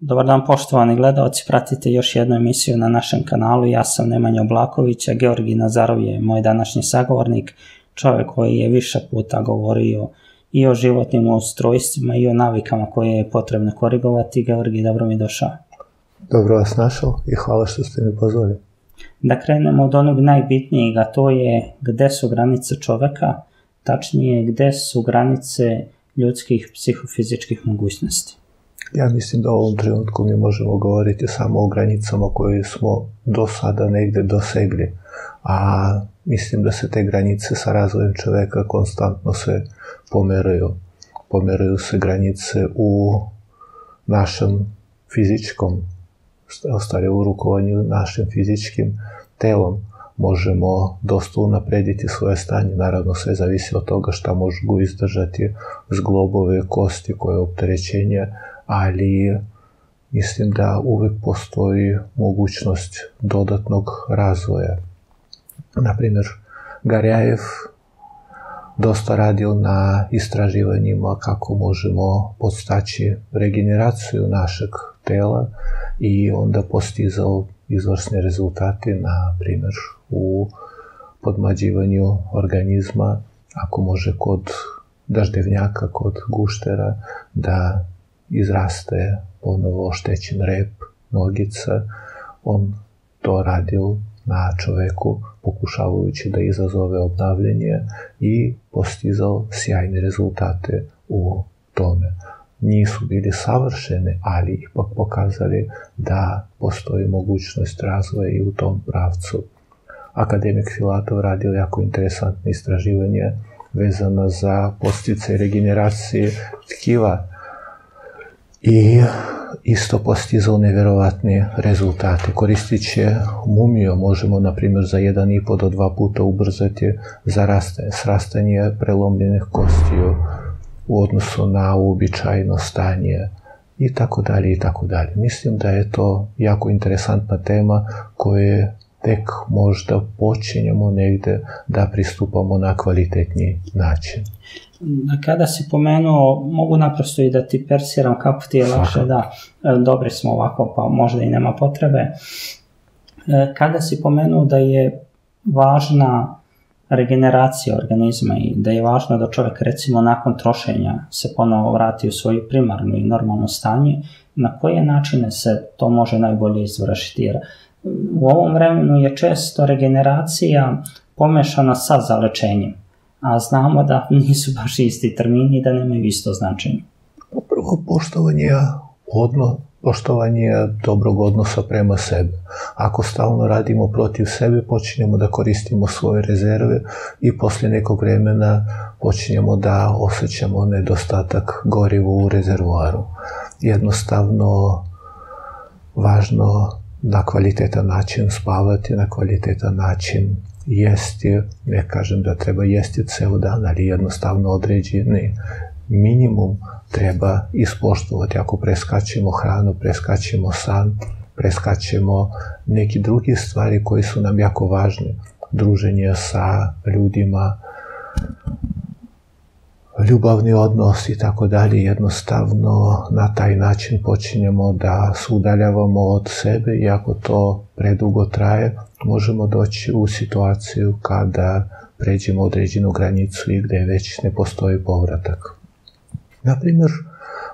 Dobar dan poštovani gledalci, pratite još jednu emisiju na našem kanalu. Ja sam Nemanja Oblaković, a Georgi Nazarov je moj današnji sagovornik, čovjek koji je više puta govorio i o životnim ustrojstvima i o navikama koje je potrebno korigovati. Georgi, dobro mi došao. Dobro vas našao i hvala što ste mi pozvali. Da krenemo od onog najbitnijeg, a to je gde su granice čoveka, tačnije gde su granice ljudskih psihofizičkih mogućnosti. Ja mislim da u ovom trenutku mi možemo govoriti samo o granicama koje smo do sada negde dosegli, a mislim da se te granice sa razvojem čoveka konstantno se pomeraju. Pomeraju se granice u našem fizičkom, ostali u rukovanju našim fizičkim telom. Možemo dosta unaprediti svoje stanje, naravno sve zavisi od toga šta možemo izdržati zglobove, kosti koje je opterećenje, ali mislim da uvek postoji mogućnost dodatnog razvoja. Naprimjer, Garjajev dosta radio na istraživanjima kako možemo podstaći regeneraciju našeg tela i onda postizao izvrsne rezultate, na primjer u podmađivanju organizma, ako može kod daždevnjaka, kod guštera, da izraste ponovo oštećen rep, nogica. On to radio na čoveku pokušavajući da izazove obnavljanje i postizao sjajne rezultate u tome. Nisu bili savršene, ali ipak pokazali da postoji mogućnost razvoja i u tom pravcu. Akademik Filatov radio jako interesantne istraživanje vezano za postice regeneracije tkiva i isto postizao neverovatne rezultate. Koristiće mumio možemo, na primjer, za 1,5 do 2 puta ubrzati zarastanje, srastanje prelomljenih kostiju u odnosu na uobičajeno stanje i tako dalje i tako dalje. Mislim da je to jako interesantna tema koje tek možda počinjemo negde da pristupamo na kvalitetni način. Kada si pomenuo, mogu naprosto i da ti persiram kako ti je lakše da e, dobri smo ovako pa možda i nema potrebe. E, kada si pomenuo da je važna regeneracija organizma i da je važno da čovek recimo nakon trošenja se ponovo vrati u svoju primarnu i normalno stanje, na koje načine se to može najbolje izvršiti? Jer u ovom vremenu je često regeneracija pomešana sa zalečenjem, a znamo da nisu baš isti termini i da nemaju isto značenje. Prvo, poštovanje odno, poštovanje dobrog odnosa prema sebi. Ako stalno radimo protiv sebe, počinjemo da koristimo svoje rezerve i posle nekog vremena počinjemo da osjećamo nedostatak goriva u rezervoaru. Jednostavno, važno na kvalitetan način spavati, na kvalitetan način jesti, ne kažem da treba jesti ceo dan, ali jednostavno određeni minimum treba ispoštovati. Ako preskačemo hranu, preskačemo san, preskačemo neki drugi stvari koji su nam jako važne. Druženje sa ljudima, ljubavni odnos i tako dalje, jednostavno na taj način počinjemo da se udaljavamo od sebe i ako to predugo traje, možemo doći u situaciju kada pređemo određenu granicu i gde već ne postoji povratak. Naprimjer,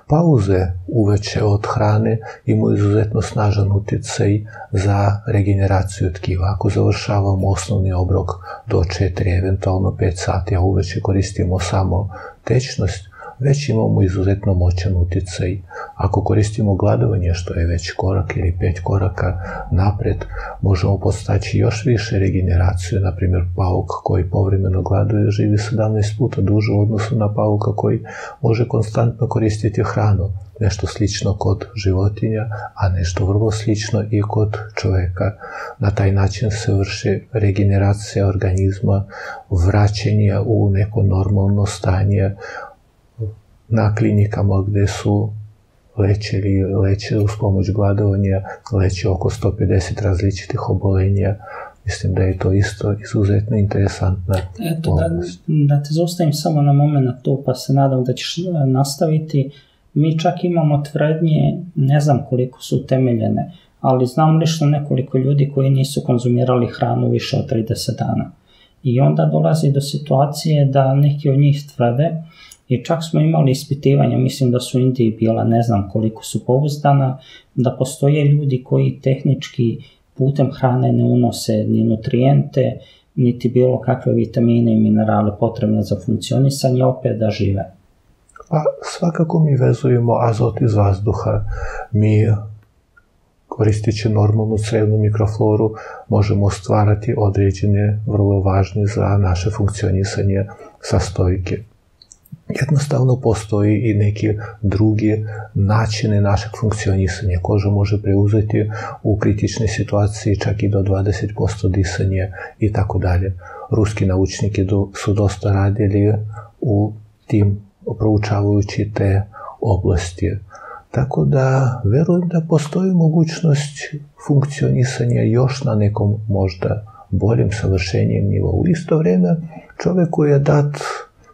pauze uveče od hrane imaju izuzetno snažan uticaj za regeneraciju tkiva. Ako završavamo osnovni obrok do 4, eventualno 5 sati, a uveče koristimo samo tečnost, već imamo izuzetno moćan uticaj. Ako koristimo gladovanje, što je već korak ili pet koraka napred, možemo postaći još više regeneraciju. Na primjer, pauk koji povremeno gladuje živi 17 puta duže u odnosu na pauka koji može konstantno koristiti hranu. Nešto slično kod životinja, a nešto vrlo slično i kod čoveka. Na taj način se vrši regeneracija organizma, vraćanje u neko normalno stanje, na klinikama gde su lečili, leče uz pomoć gladovanja, leče oko 150 različitih obolenja. Mislim da je to isto izuzetno interesantna Eto, da, da te zaustavim samo na moment tu, pa se nadam da ćeš e, nastaviti. Mi čak imamo tvrdnje, ne znam koliko su temeljene, ali znam lično nekoliko ljudi koji nisu konzumirali hranu više od 30 dana. I onda dolazi do situacije da neki od njih tvrde i čak smo imali ispitivanja, mislim da su Indiji bila, ne znam koliko su pouzdana, da postoje ljudi koji tehnički putem hrane ne unose ni nutrijente, niti bilo kakve vitamine i minerale potrebne za funkcionisanje, opet da žive. Pa svakako mi vezujemo azot iz vazduha. Mi koristeći normalnu crevnu mikrofloru možemo stvarati određene vrlo važne za naše funkcionisanje sastojke. Jednostavno postoji i neki drugi načine našeg funkcionisanja. Koža može preuzeti u kritičnoj situaciji čak i do 20% disanja i tako dalje. Ruski naučniki su dosta radili u tim proučavajući te oblasti. Tako da verujem da postoji mogućnost funkcionisanja još na nekom možda boljem savršenjem nivou. Isto vreme čoveku je dat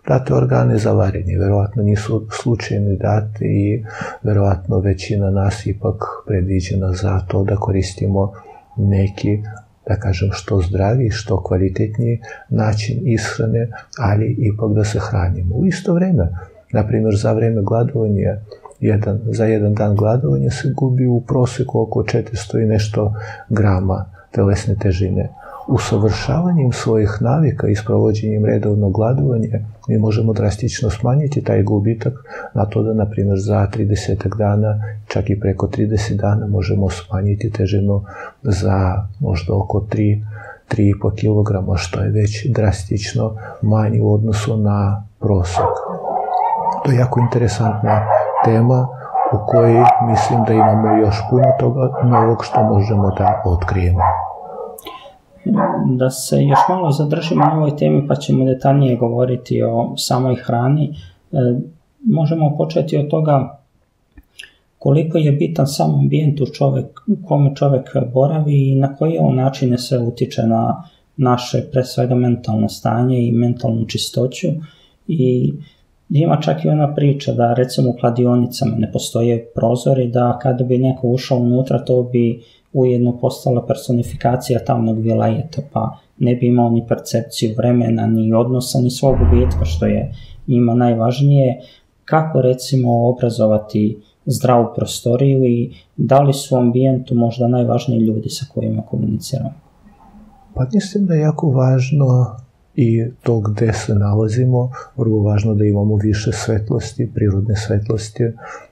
date organe za varenje. Verovatno nisu slučajni dati i verovatno većina nas ipak predviđena za to da koristimo neki da kažem što zdraviji, što kvalitetniji način ishrane, ali ipak da se hranimo. U isto vreme, na primjer za vreme gladovanja, jedan, za jedan dan gladovanja se gubi u proseku oko 400 i nešto grama telesne težine usavršavanjem svojih navika i sprovođenjem redovnog gladovanja mi možemo drastično smanjiti taj gubitak na to da, na primjer, za 30 dana, čak i preko 30 dana možemo smanjiti težinu za možda oko 3 3,5 kg, što je već drastično manji u odnosu na prosek. To je jako interesantna tema u kojoj mislim da imamo još puno toga novog što možemo da otkrijemo da se još malo zadržimo na ovoj temi pa ćemo detaljnije govoriti o samoj hrani. E, možemo početi od toga koliko je bitan sam ambijent u, čovek, u kome čovek boravi i na koje on načine se utiče na naše pre svega mentalno stanje i mentalnu čistoću i ima čak i ona priča da recimo u kladionicama ne postoje prozori da kada bi neko ušao unutra to bi ujedno postala personifikacija tamnog vilajeta, pa ne bi imao ni percepciju vremena, ni odnosa, ni svog ubijetka, što je njima najvažnije. Kako recimo obrazovati zdravu prostoriju i da li su u ambijentu možda najvažniji ljudi sa kojima komuniciramo? Pa mislim da je jako važno i to gde se nalazimo, vrlo važno da imamo više svetlosti, prirodne svetlosti,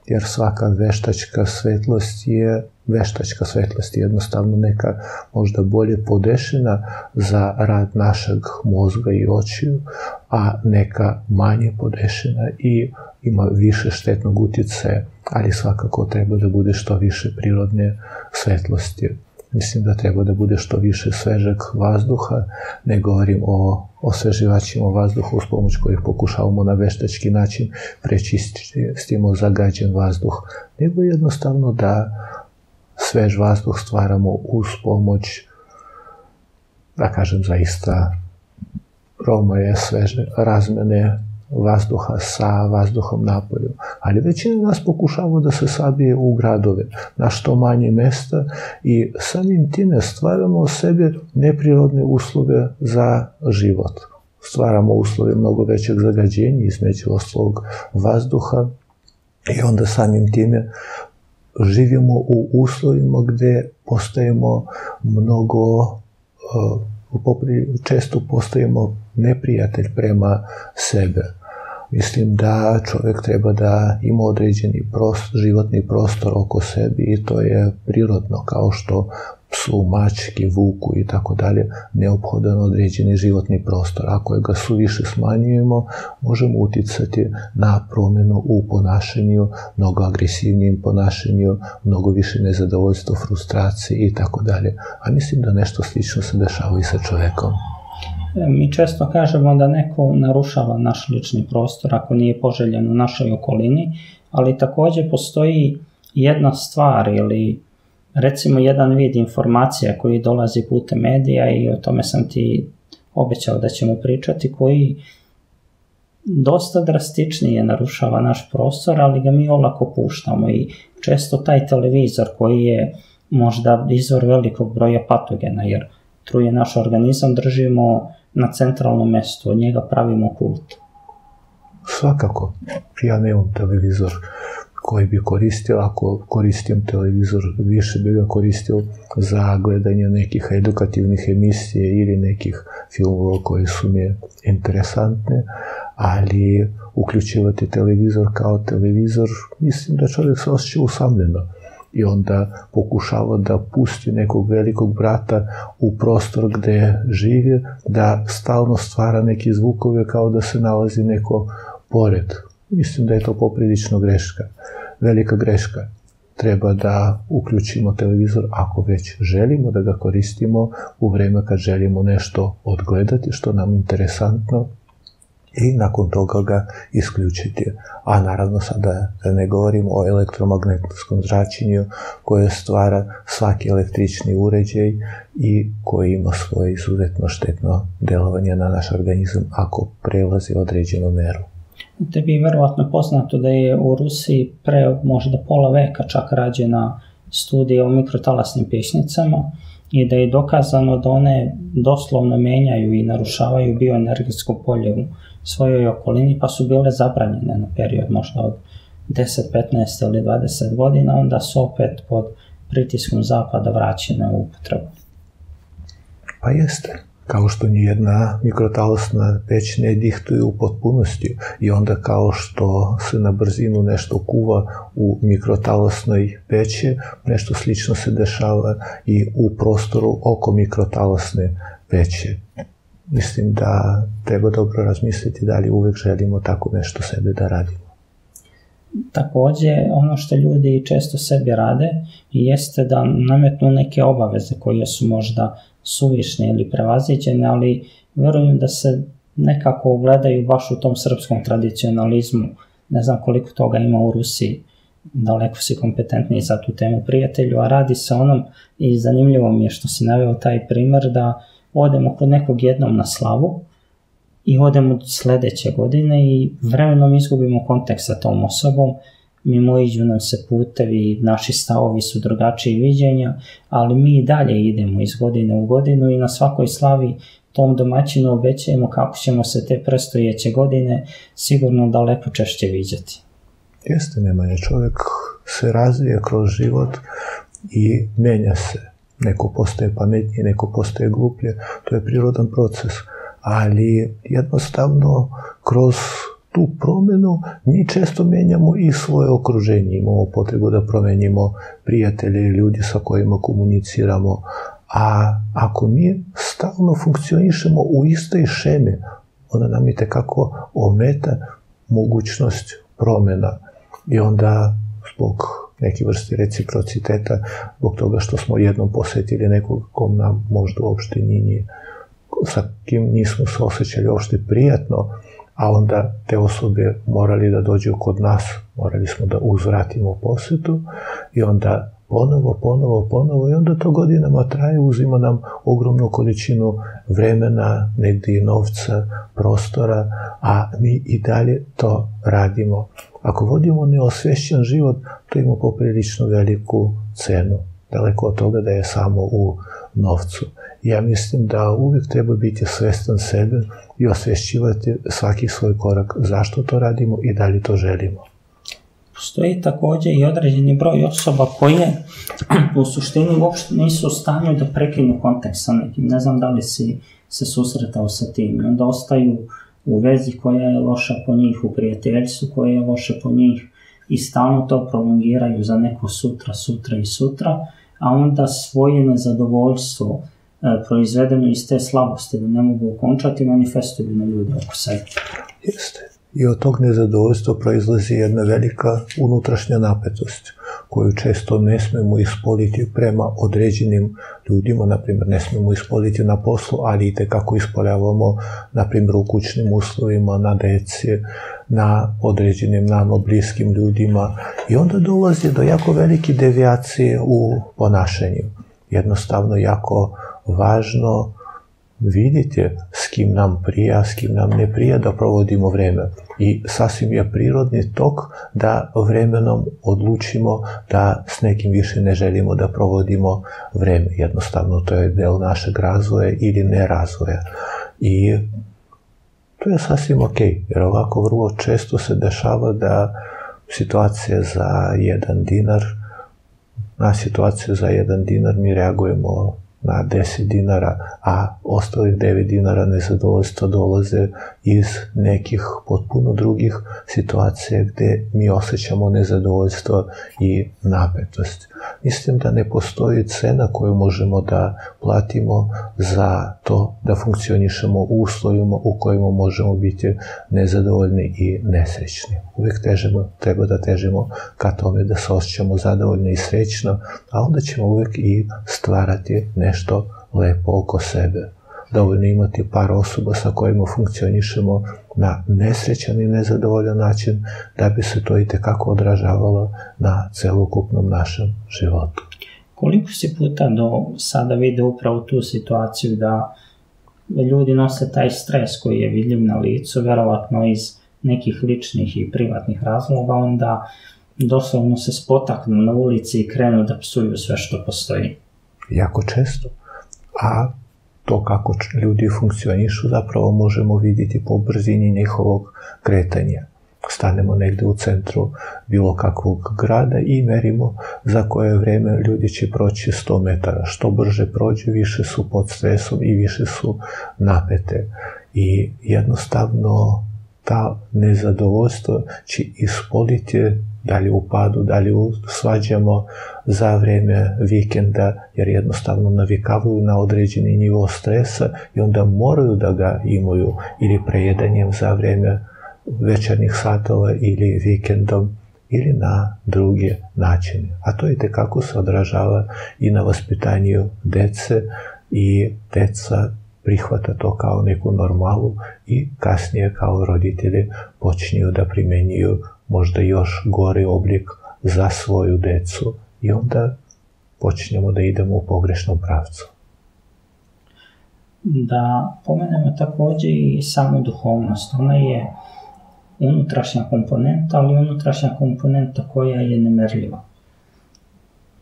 jer svaka veštačka svetlost je veštačka svetlost je jednostavno neka možda bolje podešena za rad našeg mozga i očiju, a neka manje podešena i ima više štetnog utjecaja, ali svakako treba da bude što više prirodne svetlosti. Mislim da treba da bude što više svežeg vazduha, ne govorim o osveživačima vazduha uz pomoć kojih pokušavamo na veštački način prečistiti s zagađen vazduh, nego jednostavno da svež vazduh stvaramo uz pomoć, da kažem zaista, Roma je sveže razmene vazduha sa vazduhom napolju. Ali većina nas pokušava da se sabije u gradove, na što manje mesta i samim time stvaramo sebe neprirodne uslove za život. Stvaramo uslove mnogo većeg zagađenja između oslog vazduha i onda samim time živimo u uslovima gde postajemo mnogo e, često postajemo neprijatelj prema sebe. Mislim da čovjek treba da ima određeni prost, životni prostor oko sebi i to je prirodno, kao što psu, mački, vuku i tako dalje, neophodan određeni životni prostor. Ako ga suviše smanjujemo, možemo uticati na promjenu u ponašanju, mnogo agresivnijem ponašanju, mnogo više nezadovoljstva, frustracije i tako dalje. A mislim da nešto slično se dešava i sa čovjekom. E, mi često kažemo da neko narušava naš lični prostor ako nije poželjen u našoj okolini, ali takođe postoji jedna stvar ili recimo jedan vid informacija koji dolazi putem medija i o tome sam ti obećao da ćemo pričati, koji dosta drastičnije narušava naš prostor, ali ga mi olako puštamo i često taj televizor koji je možda izvor velikog broja patogena, jer truje naš organizam držimo na centralnom mestu, od njega pravimo kult. Svakako, ja nemam televizor koji bi koristio, ako koristim televizor, više bi ga koristio za gledanje nekih edukativnih emisije ili nekih filmova koji su mi interesantne, ali uključivati televizor kao televizor, mislim da čovjek se osjeća usamljeno i onda pokušava da pusti nekog velikog brata u prostor gde živi, da stalno stvara neke zvukove kao da se nalazi neko pored. Mislim da je to poprilično greška. Velika greška. Treba da uključimo televizor ako već želimo da ga koristimo u vreme kad želimo nešto odgledati što nam interesantno i nakon toga ga isključiti. A naravno sada da ne govorimo o elektromagnetskom zračenju koje stvara svaki električni uređaj i koji ima svoje izuzetno štetno delovanje na naš organizam ako prelazi određenu meru. Tebi je verovatno poznato da je u Rusiji pre možda pola veka čak rađena studija o mikrotalasnim pešnicama i da je dokazano da one doslovno menjaju i narušavaju bioenergetsko polje u svojoj okolini, pa su bile zabranjene na period možda od 10, 15 ili 20 godina, onda su opet pod pritiskom zapada vraćene u upotrebu. Pa jeste kao što nijedna mikrotalasna peć ne dihtuje u potpunosti i onda kao što se na brzinu nešto kuva u mikrotalasnoj peći, nešto slično se dešava i u prostoru oko mikrotalasne peće. Mislim da treba dobro razmisliti da li uvek želimo tako nešto sebe da radimo. Takođe, ono što ljudi često sebi rade jeste da nametnu neke obaveze koje su možda suvišne ili prevaziđene, ali verujem da se nekako ugledaju baš u tom srpskom tradicionalizmu. Ne znam koliko toga ima u Rusiji, daleko si kompetentniji za tu temu prijatelju, a radi se onom i zanimljivo mi je što si naveo taj primer da odemo kod nekog jednom na slavu i odemo sledeće godine i vremenom izgubimo kontakt sa tom osobom mimo iđu nam se putevi, naši stavovi su drugačiji viđenja, ali mi i dalje idemo iz godine u godinu i na svakoj slavi tom domaćinu obećajemo kako ćemo se te prestojeće godine sigurno daleko češće viđati. Jeste, Nemanja, čovjek se razvije kroz život i menja se. Neko postaje pametnije, neko postaje gluplje, to je prirodan proces. Ali jednostavno kroz tu promenu mi često menjamo i svoje okruženje. Imamo potrebu da promenimo prijatelje i ljudi sa kojima komuniciramo. A ako mi stalno funkcionišemo u istoj šemi, onda nam i tekako ometa mogućnost promena. I onda zbog neke vrste reciprociteta, zbog toga što smo jednom posetili nekog kom nam možda uopšte nije, sa kim nismo se osjećali uopšte prijatno, a onda te osobe morali da dođu kod nas, morali smo da uzvratimo posetu i onda ponovo, ponovo, ponovo i onda to godinama traje, uzima nam ogromnu količinu vremena, negde i novca, prostora, a mi i dalje to radimo. Ako vodimo neosvešćen život, to ima poprilično veliku cenu. Daleko od toga da je samo u novcu. Ja mislim da uvijek treba biti svestan sebe i osvešćivati svaki svoj korak zašto to radimo i da li to želimo. Postoji takođe i određeni broj osoba koje u suštini uopšte nisu u stanju da prekinu kontakt sa nekim. Ne znam da li si se susretao sa tim. onda ostaju u vezi koja je loša po njih, u prijateljstvu koja je loša po njih i stalno to prolongiraju za neko sutra, sutra i sutra, a onda svoje nezadovoljstvo proizvedeno iz te slabosti, da ne mogu okončati, manifestuju na ljude oko sebe. Jeste. I od tog nezadovoljstva proizlazi jedna velika unutrašnja napetost koju često ne smemo ispoliti prema određenim ljudima, na primjer ne smemo ispoliti na poslu, ali i tekako ispoljavamo, na primjer u kućnim uslovima, na deci, na određenim nama bliskim ljudima i onda dolazi do jako velike devijacije u ponašanju. Jednostavno jako važno vidite s kim nam prija, s kim nam ne prija da provodimo vreme. I sasvim je prirodni tok da vremenom odlučimo da s nekim više ne želimo da provodimo vreme. Jednostavno to je del našeg razvoja ili ne razvoja. I to je sasvim ok, jer ovako vrlo često se dešava da situacija za jedan dinar, na situaciju za jedan dinar mi reagujemo na 10 dinara, a ostalih 9 dinara nezadovoljstva dolaze iz nekih potpuno drugih situacija gde mi osjećamo nezadovoljstvo i napetost. Mislim da ne postoji cena koju možemo da platimo za to da funkcionišemo u uslovima u kojima možemo biti nezadovoljni i nesrećni. Uvijek težimo, treba da težimo ka tome da se osjećamo zadovoljni i srećno, a onda ćemo uvijek i stvarati nešto lepo oko sebe dovoljno imati par osoba sa kojima funkcionišemo na nesrećan i nezadovoljan način da bi se to i tekako odražavalo na celokupnom našem životu. Koliko si puta do sada vide upravo tu situaciju da ljudi nose taj stres koji je vidljiv na licu, verovatno iz nekih ličnih i privatnih razloga, onda doslovno se spotaknu na ulici i krenu da psuju sve što postoji. Jako često. A to kako ljudi funkcionišu zapravo možemo vidjeti po brzini njihovog kretanja. Stanemo negde u centru bilo kakvog grada i merimo za koje vreme ljudi će proći 100 metara. Što brže prođe, više su pod stresom i više su napete. I jednostavno ta nezadovoljstvo će ispoliti da li u padu, da li svađamo za vreme vikenda, jer jednostavno navikavaju na određeni nivo stresa i onda moraju da ga imaju ili prejedanjem za vreme večernjih satova ili vikendom ili na druge načine. A to i tekako se odražava i na vaspitanju dece i deca prihvata to kao neku normalu i kasnije kao roditelji počinju da primenjuju možda još gori oblik za svoju decu i onda počinjemo da idemo u pogrešnom pravcu. Da pomenemo takođe i samu duhovnost. Ona je unutrašnja komponenta, ali unutrašnja komponenta koja je nemerljiva.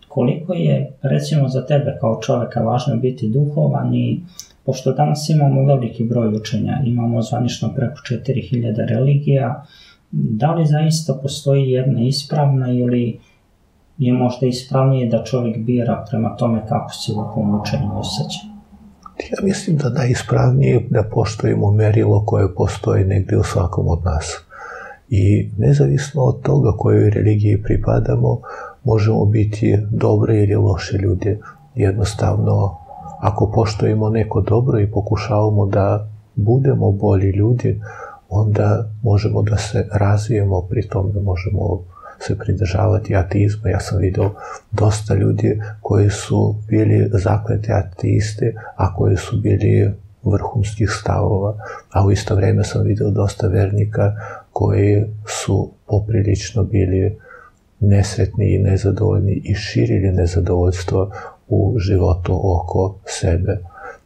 Koliko je, recimo, za tebe kao čoveka važno biti duhovan i pošto danas imamo veliki broj učenja, imamo zvanično preko 4000 religija, da li zaista postoji jedna ispravna ili je možda ispravnije da čovjek bira prema tome kako se u ovom učenju osjeća? Ja mislim da najispravnije da poštojimo merilo koje postoji negde u svakom od nas. I nezavisno od toga kojoj religiji pripadamo, možemo biti dobre ili loše ljudi. Jednostavno, ako poštojimo neko dobro i pokušavamo da budemo bolji ljudi, onda možemo da se razvijemo, pri tome možemo se pridržavati ateizma. Ja sam video dosta ljudi koji su bili zakleti ateisti, a koji su bili vrhunskih stavova, a u isto vreme sam video dosta vernika koji su poprilično bili nesretni i nezadovoljni i širili nezadovoljstvo u životu oko sebe.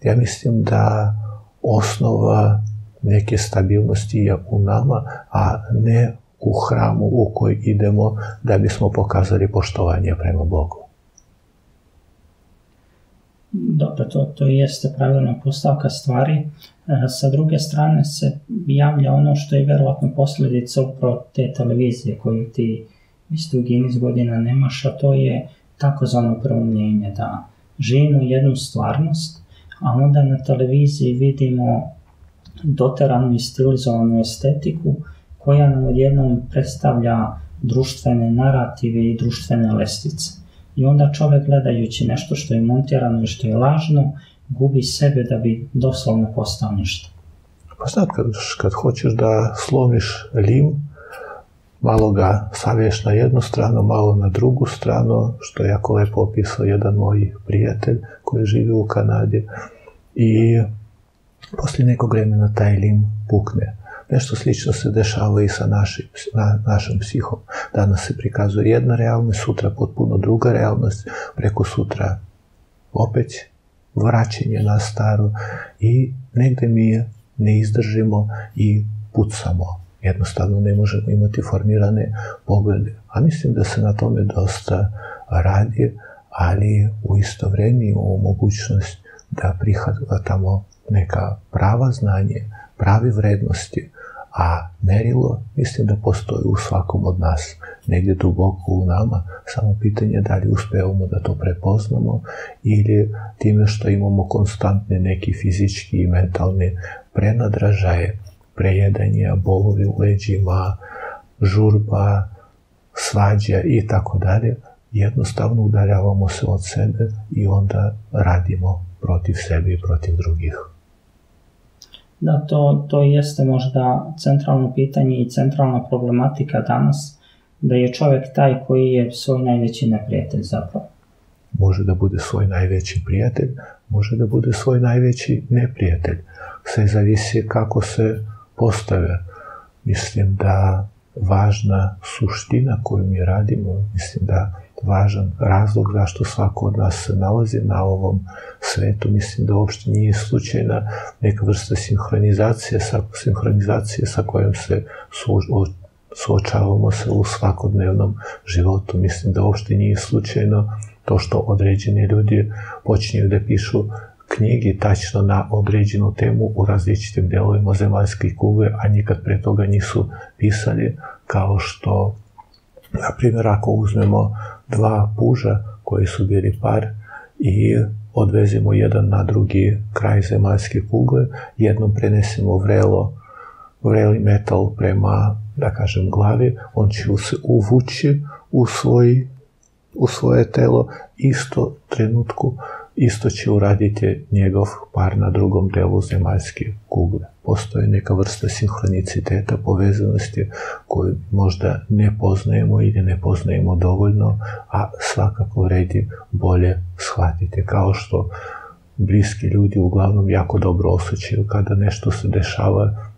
Ja mislim da osnova neke stabilnosti je u nama, a ne u hramu u koji idemo da bismo pokazali poštovanje prema Bogu. Dobro, to, to jeste pravilna postavka stvari. E, sa druge strane se javlja ono što je verovatno posledica upravo te televizije koju ti iz dugi niz godina nemaš, a to je takozvano preumljenje, da živimo jednu stvarnost, a onda na televiziji vidimo doteranu i stilizovanu estetiku koja nam odjednom predstavlja društvene narative i društvene lestvice. I onda čovek gledajući nešto što je montirano i što je lažno, gubi sebe da bi doslovno postao nešto. Pa sad, kad, kad hoćeš da slomiš lim, malo ga saviješ na jednu stranu, malo na drugu stranu, što je jako lepo opisao jedan moj prijatelj koji živi u Kanadi. I Poslije nekog vremena taj lim pukne. Nešto slično se dešava i sa naši, na, našom psihom. Danas se prikazuje jedna realnost, sutra potpuno druga realnost, preko sutra opet vraćanje na staro i negde mi ne izdržimo i pucamo. Jednostavno ne možemo imati formirane poglede. A mislim da se na tome dosta radi, ali u isto vreme imamo mogućnost da prihvatamo neka prava znanje, pravi vrednosti, a merilo mislim da postoji u svakom od nas, negdje duboko u nama, samo pitanje da li uspevamo da to prepoznamo ili time što imamo konstantne neki fizički i mentalne prenadražaje, prejedanja, bolovi u leđima, žurba, svađa i tako dalje, jednostavno udaljavamo se od sebe i onda radimo protiv sebe i protiv drugih. Da, to, to jeste možda centralno pitanje i centralna problematika danas, da je čovjek taj koji je svoj najveći neprijatelj zapravo. Može da bude svoj najveći prijatelj, može da bude svoj najveći neprijatelj. Sve zavisi kako se postave. Mislim da važna suština koju mi radimo, mislim da važan razlog zašto svako od nas se nalazi na ovom svetu. Mislim da uopšte nije slučajna neka vrsta sinhronizacije sa, sinhronizacije sa kojom se suočavamo se u svakodnevnom životu. Mislim da uopšte nije slučajno to što određeni ljudi počinju da pišu knjigi tačno na određenu temu u različitim delovima zemaljske kugle, a nikad pre toga nisu pisali, kao što, na primjer, ako uzmemo dva puža koji su bili par i odvezemo jedan na drugi kraj zemaljske kugle, jednom prenesemo vrelo, vreli metal prema, da kažem, glavi, on će se uvući u, svoj, u svoje telo. Isto trenutku isto će uraditi njegov par na drugom delu zemaljske kugle. Postoji neka vrsta sinhroniciteta, povezanosti koju možda ne poznajemo ili ne poznajemo dovoljno, a svakako vredi bolje shvatiti. Kao što bliski ljudi uglavnom jako dobro osjećaju kada nešto se dešava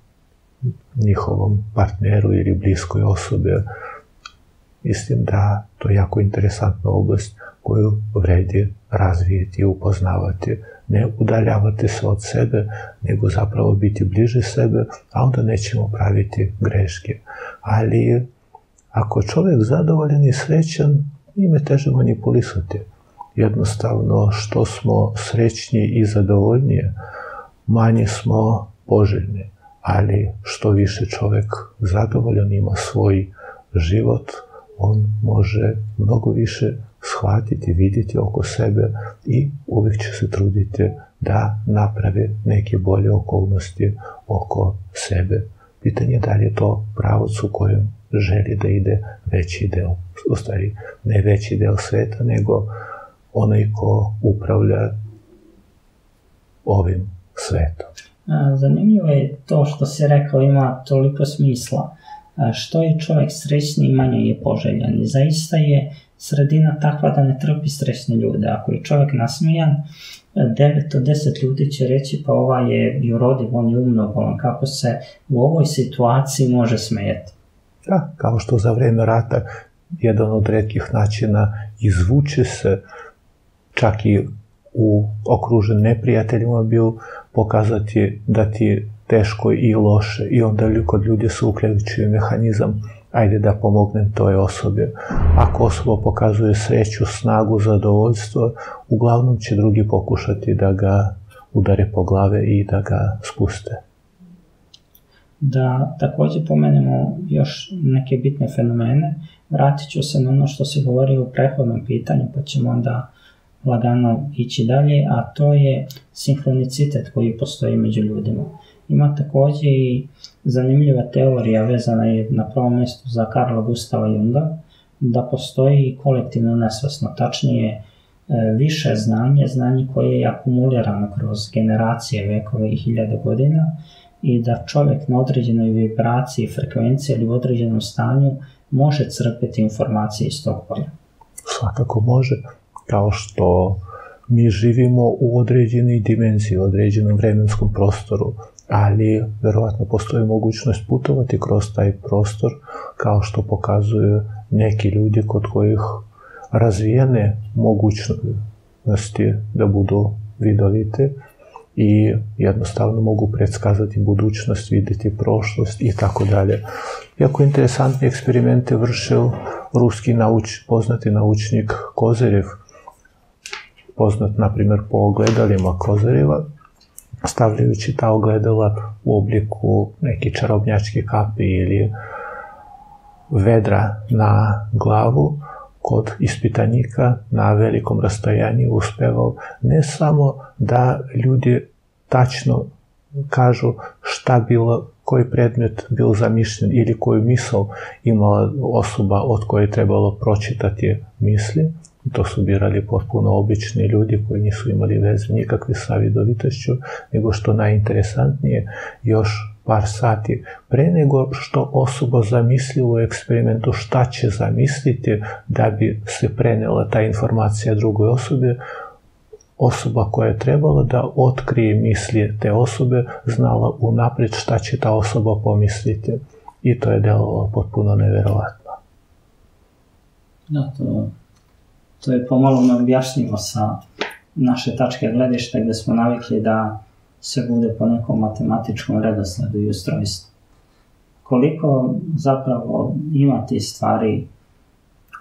njihovom partneru ili bliskoj osobi. Mislim da to je jako interesantna oblast koju vredi razvijeti i upoznavati. Ne udaljavati se od sebe, nego zapravo biti bliže sebe, a onda nećemo praviti greške. Ali ako čovjek zadovoljan i srećan, njime teže manipulisati. Jednostavno, što smo srećniji i zadovoljnije, manje smo poželjni. Ali što više čovjek zadovoljan ima svoj život, on može mnogo više shvatiti, vidjeti oko sebe i uvijek će se truditi da naprave neke bolje okolnosti oko sebe. Pitanje je da li je to pravac u kojem želi da ide veći deo, u stvari ne veći deo sveta, nego onaj ko upravlja ovim svetom. Zanimljivo je to što se rekao ima toliko smisla. Što je čovjek srećni manje je poželjan. I zaista je sredina takva da ne trpi srećne ljude. Ako je čovjek nasmijan, 9 od 10 ljudi će reći pa ovaj je jurodiv, on je umnobolan, kako se u ovoj situaciji može smijeti. Da, kao što za vrijeme rata jedan od redkih načina izvuče se čak i u okružen neprijateljima bio pokazati da ti teško i loše i onda kod ljudi se uključuje mehanizam ajde da pomognem toj osobi. Ako osoba pokazuje sreću, snagu, zadovoljstvo, uglavnom će drugi pokušati da ga udare po glave i da ga spuste. Da također pomenemo još neke bitne fenomene, vratit ću se na ono što se govori u prethodnom pitanju, pa ćemo onda lagano ići dalje, a to je sinhronicitet koji postoji među ljudima. Ima također i zanimljiva teorija vezana je na prvom mjestu za Karla Gustava Junga, da postoji kolektivno nesvesno, tačnije e, više znanje, znanje koje je akumulirano kroz generacije, vekove i hiljade godina i da čovjek na određenoj vibraciji, frekvenciji ili u određenom stanju može crpiti informacije iz tog polja. Svakako može, kao što mi živimo u određenoj dimenziji, u određenom vremenskom prostoru ali verovatno postoji mogućnost putovati kroz taj prostor kao što pokazuju neki ljudi kod kojih razvijene mogućnosti da budu vidovite i jednostavno mogu predskazati budućnost, vidjeti prošlost i tako dalje. Jako interesantne eksperimente vršio ruski nauč, poznati naučnik Kozerev, poznat na primjer po ogledalima Kozereva, stavljajući ta ogledala u obliku neki čarobnjačke kapi ili vedra na glavu, kod ispitanika na velikom rastojanju uspevao ne samo da ljudi tačno kažu šta bilo, koji predmet bil zamišljen ili koju misao imala osoba od koje je trebalo pročitati misli, to su birali potpuno obični ljudi koji nisu imali veze nikakve sa vidovitošću, nego što najinteresantnije, još par sati pre nego što osoba zamislila u eksperimentu šta će zamisliti da bi se prenela ta informacija drugoj osobi, osoba koja je trebala da otkrije misli te osobe znala unaprijed šta će ta osoba pomisliti. I to je delovalo potpuno neverovatno. Da, to, to je pomalo neobjašnjivo sa naše tačke gledišta gde smo navikli da se bude po nekom matematičkom redosledu i ustrojstvu. Koliko zapravo ima ti stvari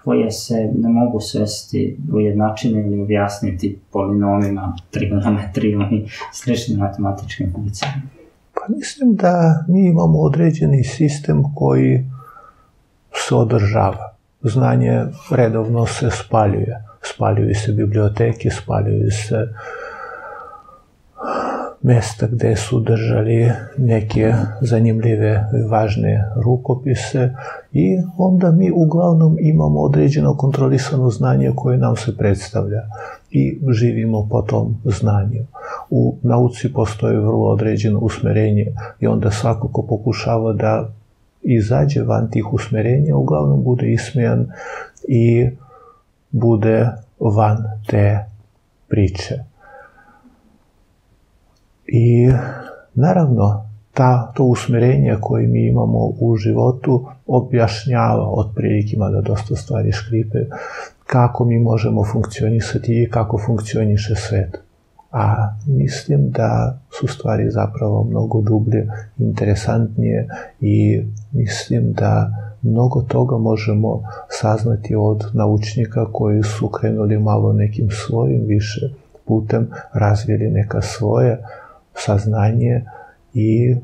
koje se ne mogu svesti ujednačine ili objasniti polinomima, trigonometrijom i sličnim matematičkim funkcijama? Pa mislim da mi imamo određeni sistem koji se održava. Znanje redovno se spaljuje. Spaljuju se biblioteke, spaljuju se mesta gde su držali neke zanimljive, važne rukopise i onda mi uglavnom imamo određeno kontrolisano znanje koje nam se predstavlja i živimo po tom znanju. U nauci postoji vrlo određeno usmerenje i onda svako ko pokušava da izađe van tih usmerenja, uglavnom bude ismejan i bude van te priče. I naravno, ta, to usmerenje koje mi imamo u životu objašnjava otprilike, da dosta stvari škripe, kako mi možemo funkcionisati i kako funkcioniše svet. A mislim da su stvari zapravo mnogo dublje, interesantnije i mislim da mnogo toga možemo saznati od naučnika koji su krenuli malo nekim svojim više putem, razvili neka svoje saznanje i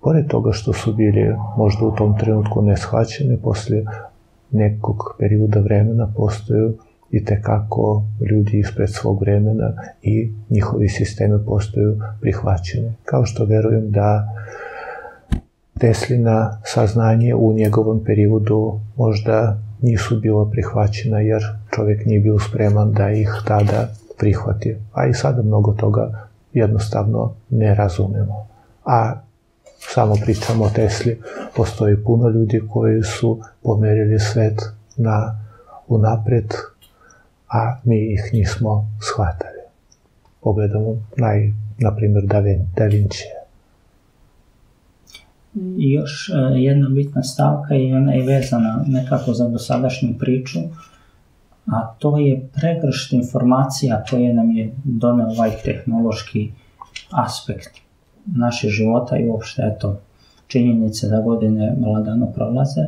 pored toga što su bili možda u tom trenutku neshvaćeni, posle nekog perioda vremena postaju i tekako ljudi ispred svog vremena i njihovi sistemi postaju prihvaćeni. Kao što verujem da Teslina saznanje u njegovom periodu možda nisu bila prihvaćena jer čovjek nije bio spreman da ih tada prihvati. A i sada mnogo toga jednostavno ne razumemo. A samo pričamo o Tesli, postoji puno ljudi koji su pomerili svet na unapred, a mi ih nismo shvatali. Pogledamo naj, na primjer, Da, Vin, da još e, jedna bitna stavka i ona je vezana nekako za dosadašnju priču, a to je pregršt informacija koje nam je doneo ovaj tehnološki aspekt naše života i uopšte eto, činjenice da godine lagano prolaze.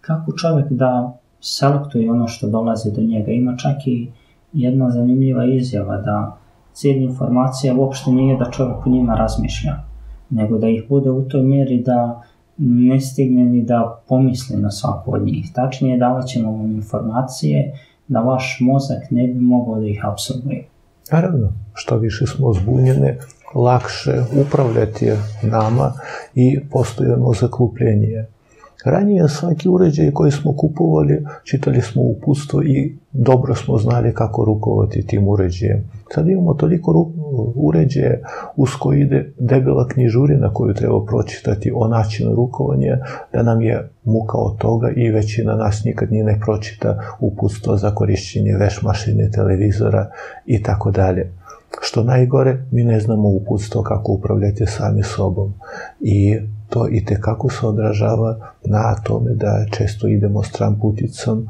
Kako čovek da selektuje ono što dolazi do njega. Ima čak i jedna zanimljiva izjava da cilj informacija uopšte nije da čovek u njima razmišlja, nego da ih bude u toj meri da ne stigne ni da pomisli na svaku od njih. Tačnije davat ćemo vam informacije da vaš mozak ne bi mogao da ih absorbuje. Naravno, što više smo zbunjene, lakše upravljati nama i postojano zaklupljenje. Ranije svaki uređaj koji smo kupovali, čitali smo uputstvo i dobro smo znali kako rukovati tim uređajem. Sad imamo toliko uređaje uz koji ide debela knjižurina koju treba pročitati o načinu rukovanja, da nam je muka od toga i većina nas nikad nije ne pročita uputstvo za korišćenje veš mašine, televizora i tako dalje. Što najgore, mi ne znamo uputstvo kako upravljati sami sobom. I to i tekako se odražava na tome da često idemo stran puticom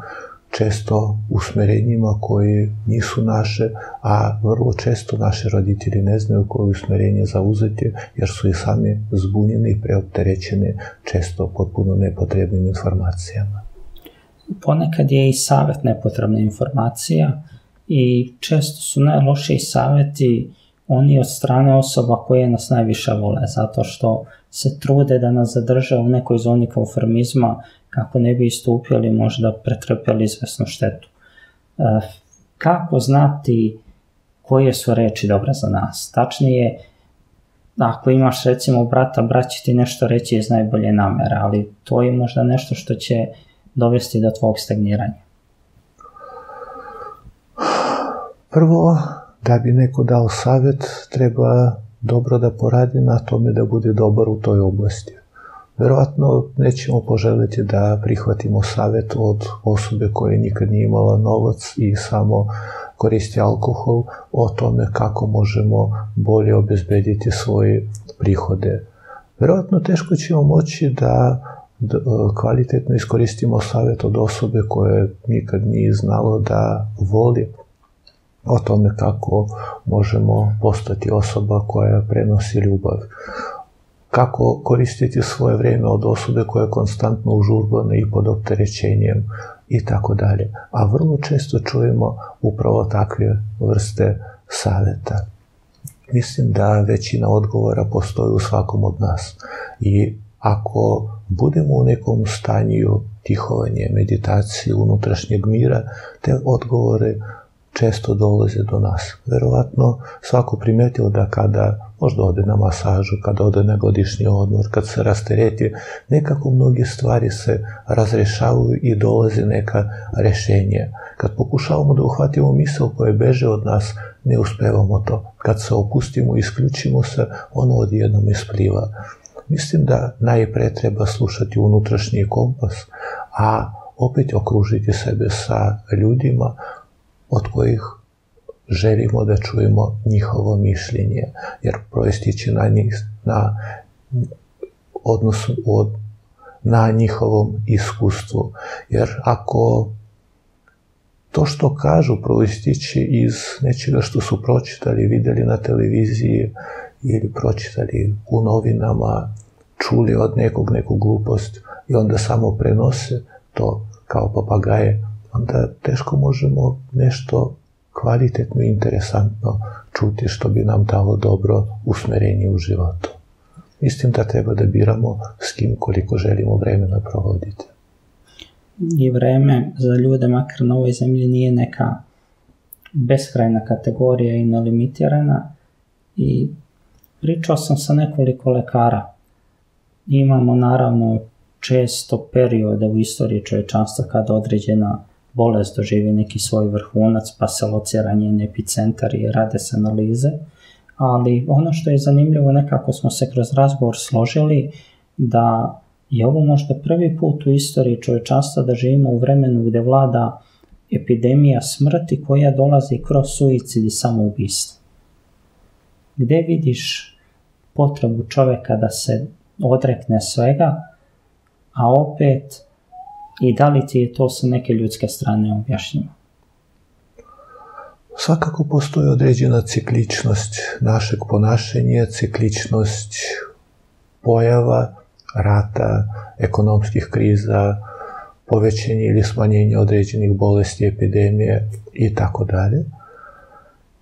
često usmerenjima koji nisu naše, a vrlo često naši roditelji ne znaju koje usmerenje zauzeti, jer su i sami zbunjeni i preopterećeni često potpuno nepotrebnim informacijama. Ponekad je i savjet nepotrebna informacija i često su najlošiji savjeti oni od strane osoba koje nas najviše vole, zato što se trude da nas zadrže u nekoj zoni konformizma kako ne bi istupili možda pretrpjeli izvesnu štetu. E, kako znati koje su reči dobre za nas? Tačnije, ako imaš recimo brata, brat će ti nešto reći iz najbolje namere, ali to je možda nešto što će dovesti do tvog stagniranja. Prvo, da bi neko dao savjet, treba dobro da poradi na tome da bude dobar u toj oblasti. Verovatno nećemo poželiti da prihvatimo savjet od osobe koja nikad nije imala novac i samo koristi alkohol o tome kako možemo bolje obezbediti svoje prihode. Verovatno teško ćemo moći da kvalitetno iskoristimo savjet od osobe koje nikad nije znalo da voli o tome kako možemo postati osoba koja prenosi ljubav. Kako koristiti svoje vreme od osobe koja je konstantno užurbana i pod opterećenjem i tako dalje. A vrlo često čujemo upravo takve vrste saveta. Mislim da većina odgovora postoji u svakom od nas. I ako budemo u nekom stanju tihovanje, meditacije, unutrašnjeg mira, te odgovore često dolaze do nas. Verovatno svako primetio da kada možda ode na masažu, kada ode na godišnji odmor, kad se rastereti, nekako mnogi stvari se razrešavaju i dolaze neka rešenja. Kad pokušavamo da uhvatimo misel koje beže od nas, ne uspevamo to. Kad se opustimo, isključimo se, ono odjednom ispliva. Mislim da najpre treba slušati unutrašnji kompas, a opet okružiti sebe sa ljudima od kojih želimo da čujemo njihovo mišljenje, jer proističe na njih, na odnosu od, na njihovom iskustvu. Jer ako to što kažu proističe iz nečega što su pročitali, videli na televiziji ili pročitali u novinama, čuli od nekog neku glupost i onda samo prenose to kao papagaje, onda teško možemo nešto kvalitetno i interesantno čuti što bi nam dalo dobro usmerenje u životu. Mislim da treba da biramo s kim koliko želimo vremena provoditi. I vreme za ljude, makar na ovoj zemlji, nije neka beskrajna kategorija i nelimitirana. I pričao sam sa nekoliko lekara. Imamo naravno često periode u istoriji čovečanstva kada određena bolest doživi neki svoj vrhunac, pa se locira njen epicentar i rade se analize. Ali ono što je zanimljivo, nekako smo se kroz razgovor složili da je ovo možda prvi put u istoriji čovečanstva da živimo u vremenu gde vlada epidemija smrti koja dolazi kroz suicid i samoubistvo. Gde vidiš potrebu čoveka da se odrekne svega, a opet i da li ti je to sa neke ljudske strane objašnjivo? Svakako postoji određena cikličnost našeg ponašanja, cikličnost pojava, rata, ekonomskih kriza, povećenje ili smanjenje određenih bolesti, epidemije i tako dalje.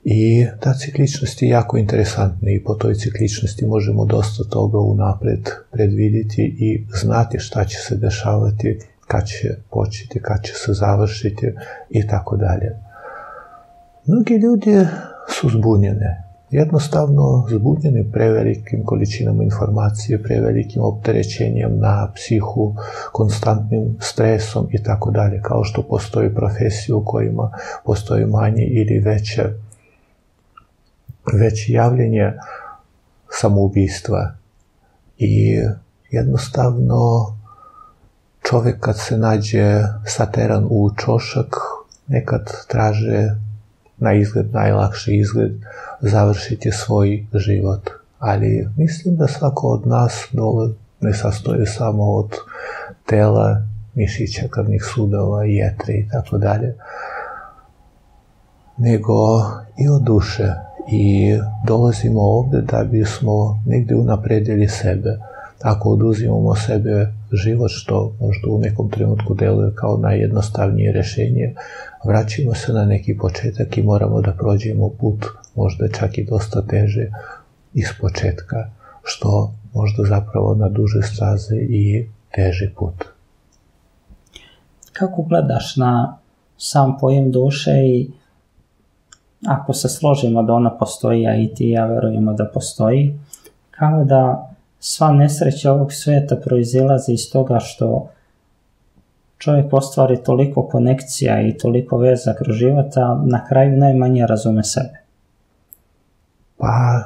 I ta cikličnost je jako interesantna i po toj cikličnosti možemo dosta toga unapred predviditi i znati šta će se dešavati kad će početi, kad će se završiti i tako dalje. Mnogi ljudi su zbunjene. Jednostavno zbunjeni prevelikim količinama informacije, prevelikim opterećenjem na psihu, konstantnim stresom i tako dalje, kao što postoji profesije u kojima postoji manje ili veće, veće javljenje samoubistva. I jednostavno čovjek kad se nađe sateran u čošak, nekad traže na izgled, najlakši izgled, završiti svoj život. Ali mislim da svako od nas dole ne sastoji samo od tela, mišića, krvnih sudova, jetre i tako dalje, nego i od duše. I dolazimo ovde da bismo negde unapredili sebe. Ako oduzimamo sebe život, što možda u nekom trenutku deluje kao najjednostavnije rešenje, vraćamo se na neki početak i moramo da prođemo put, možda čak i dosta teže, iz početka, što možda zapravo na duže staze i teži put. Kako gledaš na sam pojem duše i ako se složimo da ona postoji, a i ti ja verujemo da postoji, kao da sva nesreća ovog sveta proizilazi iz toga što čovjek ostvari toliko konekcija i toliko veza kroz života, na kraju najmanje razume sebe. Pa,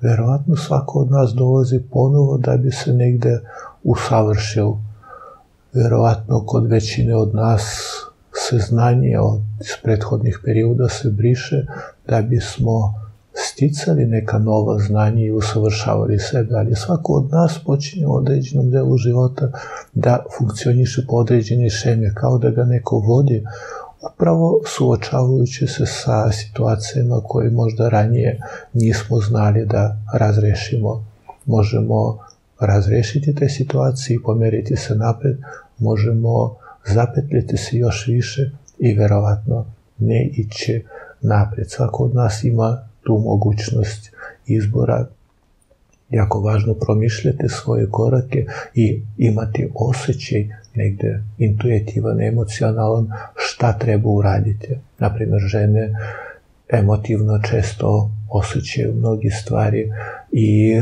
verovatno svako od nas dolazi ponovo da bi se negde usavršio. Verovatno kod većine od nas se znanje od iz prethodnih perioda se briše da bismo sticali neka nova znanja i usavršavali sebe, ali svako od nas počinje u određenom delu života da funkcioniše po određeni šeme, kao da ga neko vodi, upravo suočavajući se sa situacijama koje možda ranije nismo znali da razrešimo. Možemo razrešiti te situacije i pomeriti se napred, možemo zapetljati se još više i verovatno ne ići napred. Svako od nas ima tu mogućnost izbora jako važno promišljati svoje korake i imati osjećaj negde intuitivan, emocionalan šta treba uraditi. Naprimer, žene emotivno često osjećaju mnogi stvari i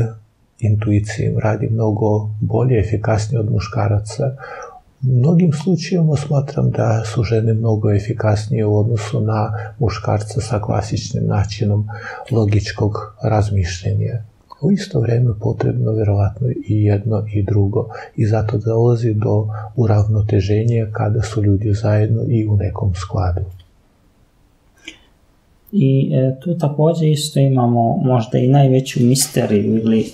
intuicija im radi mnogo bolje, efikasnije od muškaraca. U mnogim slučajima smatram da su žene mnogo efikasnije u odnosu na muškarca sa klasičnim načinom logičkog razmišljenja. U isto vreme potrebno verovatno i jedno i drugo i zato dolazi do uravnoteženja kada su ljudi zajedno i u nekom skladu. I e, tu takođe isto imamo možda i najveću misteriju ili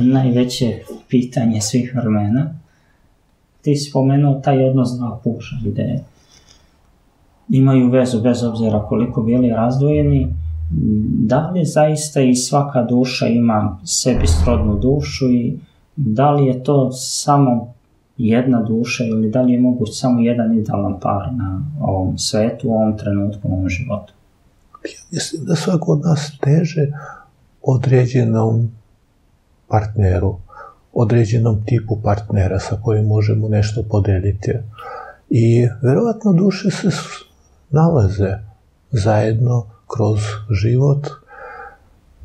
najveće pitanje svih vremena, ti spomenuo taj odnos dva puša, gde imaju vezu bez obzira koliko bili razdvojeni, da li zaista i svaka duša ima sebi srodnu dušu i da li je to samo jedna duša ili da li je moguć samo jedan idealan par na ovom svetu, u ovom trenutku, u ovom životu? Ja mislim da svako od nas teže određenom partneru, određenom tipu partnera sa kojim možemo nešto podeliti. I verovatno duše se nalaze zajedno kroz život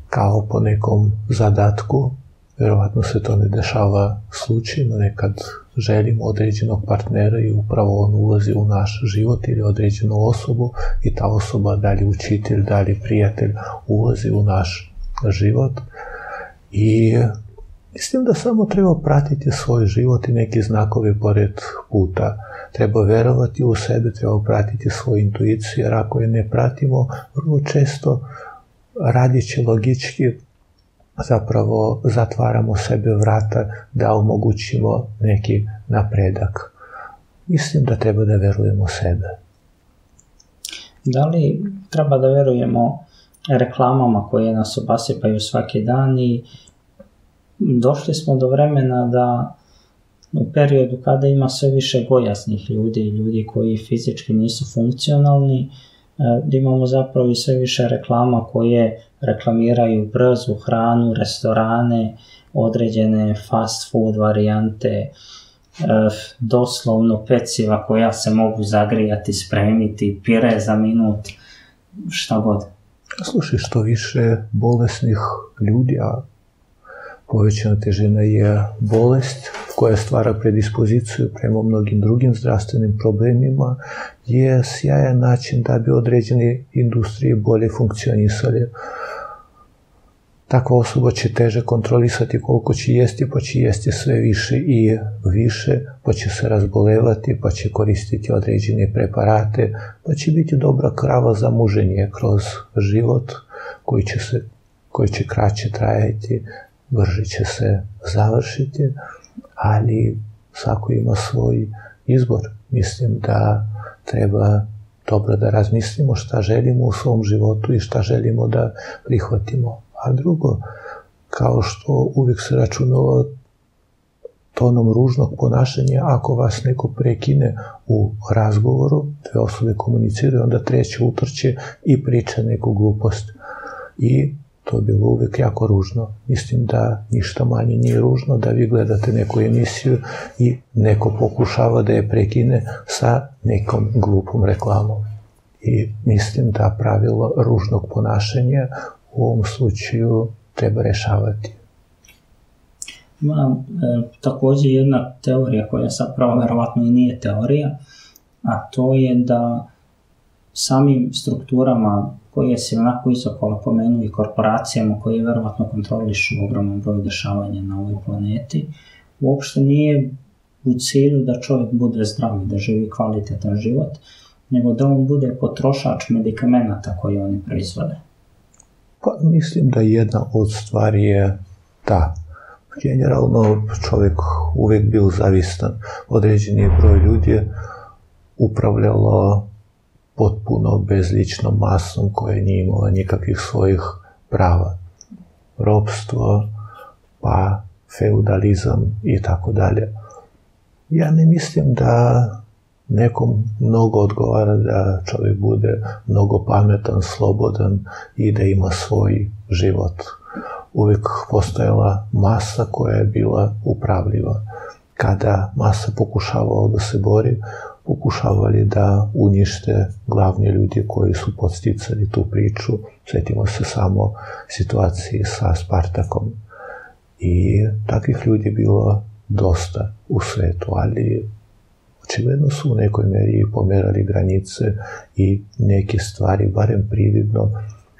kao po nekom zadatku. Verovatno se to ne dešava slučajno, nekad želimo određenog partnera i upravo on ulazi u naš život ili određenu osobu i ta osoba, da li učitelj, da li prijatelj, ulazi u naš život i Mislim da samo treba pratiti svoj život i neki znakovi pored puta. Treba verovati u sebe, treba pratiti svoju intuiciju, jer ako je ne pratimo, vrlo često radići logički zapravo zatvaramo sebe vrata da omogućimo neki napredak. Mislim da treba da verujemo sebe. Da li treba da verujemo reklamama koje nas obasipaju svaki dan i došli smo do vremena da u periodu kada ima sve više gojasnih ljudi, ljudi koji fizički nisu funkcionalni, e, da imamo zapravo i sve više reklama koje reklamiraju brzu hranu, restorane, određene fast food varijante, e, doslovno peciva koja se mogu zagrijati, spremiti, pire za minut, šta god. Slušaj, što više bolesnih ljudi, a Povećana težina je bolest koja stvara predispoziciju prema mnogim drugim zdravstvenim problemima, je sjajan način da bi određene industrije bolje funkcionisali. Takva osoba će teže kontrolisati koliko će jesti, pa će jesti sve više i više, pa će se razbolevati, pa će koristiti određene preparate, pa će biti dobra krava za muženje kroz život koji će, se, koji će kraće trajati, brže će se završiti, ali svako ima svoj izbor. Mislim da treba dobro da razmislimo šta želimo u svom životu i šta želimo da prihvatimo. A drugo, kao što uvijek se računalo tonom ružnog ponašanja, ako vas neko prekine u razgovoru, dve osobe komuniciraju, onda treće utrče i priča neku glupost. I to je bilo uvijek jako ružno. Mislim da ništa manje nije ružno da vi gledate neku emisiju i neko pokušava da je prekine sa nekom glupom reklamom. I mislim da pravilo ružnog ponašanja u ovom slučaju treba rešavati. Ima e, također jedna teorija koja zapravo verovatno i nije teorija, a to je da samim strukturama koje se onako pomenu i korporacijama koje verovatno kontrolišu ogromnom broju dešavanja na ovoj planeti, uopšte nije u cilju da čovjek bude zdrav i da živi kvalitetan život, nego da on bude potrošač medikamenata koje oni proizvode. Pa mislim da jedna od stvari je ta. Generalno čovjek uvijek bil zavistan. Određeni broj ljudi je upravljalo potpuno bezličnom masom koja nije imala nikakvih svojih prava. Ropstvo, pa feudalizam i tako dalje. Ja ne mislim da nekom mnogo odgovara da čovjek bude mnogo pametan, slobodan i da ima svoj život. Uvijek postojala masa koja je bila upravljiva. Kada masa pokušavala da se bori, pokušavali da unište glavni ljudi koji su podsticali tu priču. Sjetimo se samo situaciji sa Spartakom. I takvih ljudi bilo dosta u svetu, ali očigledno su u nekoj meri pomerali granice i neke stvari, barem prividno,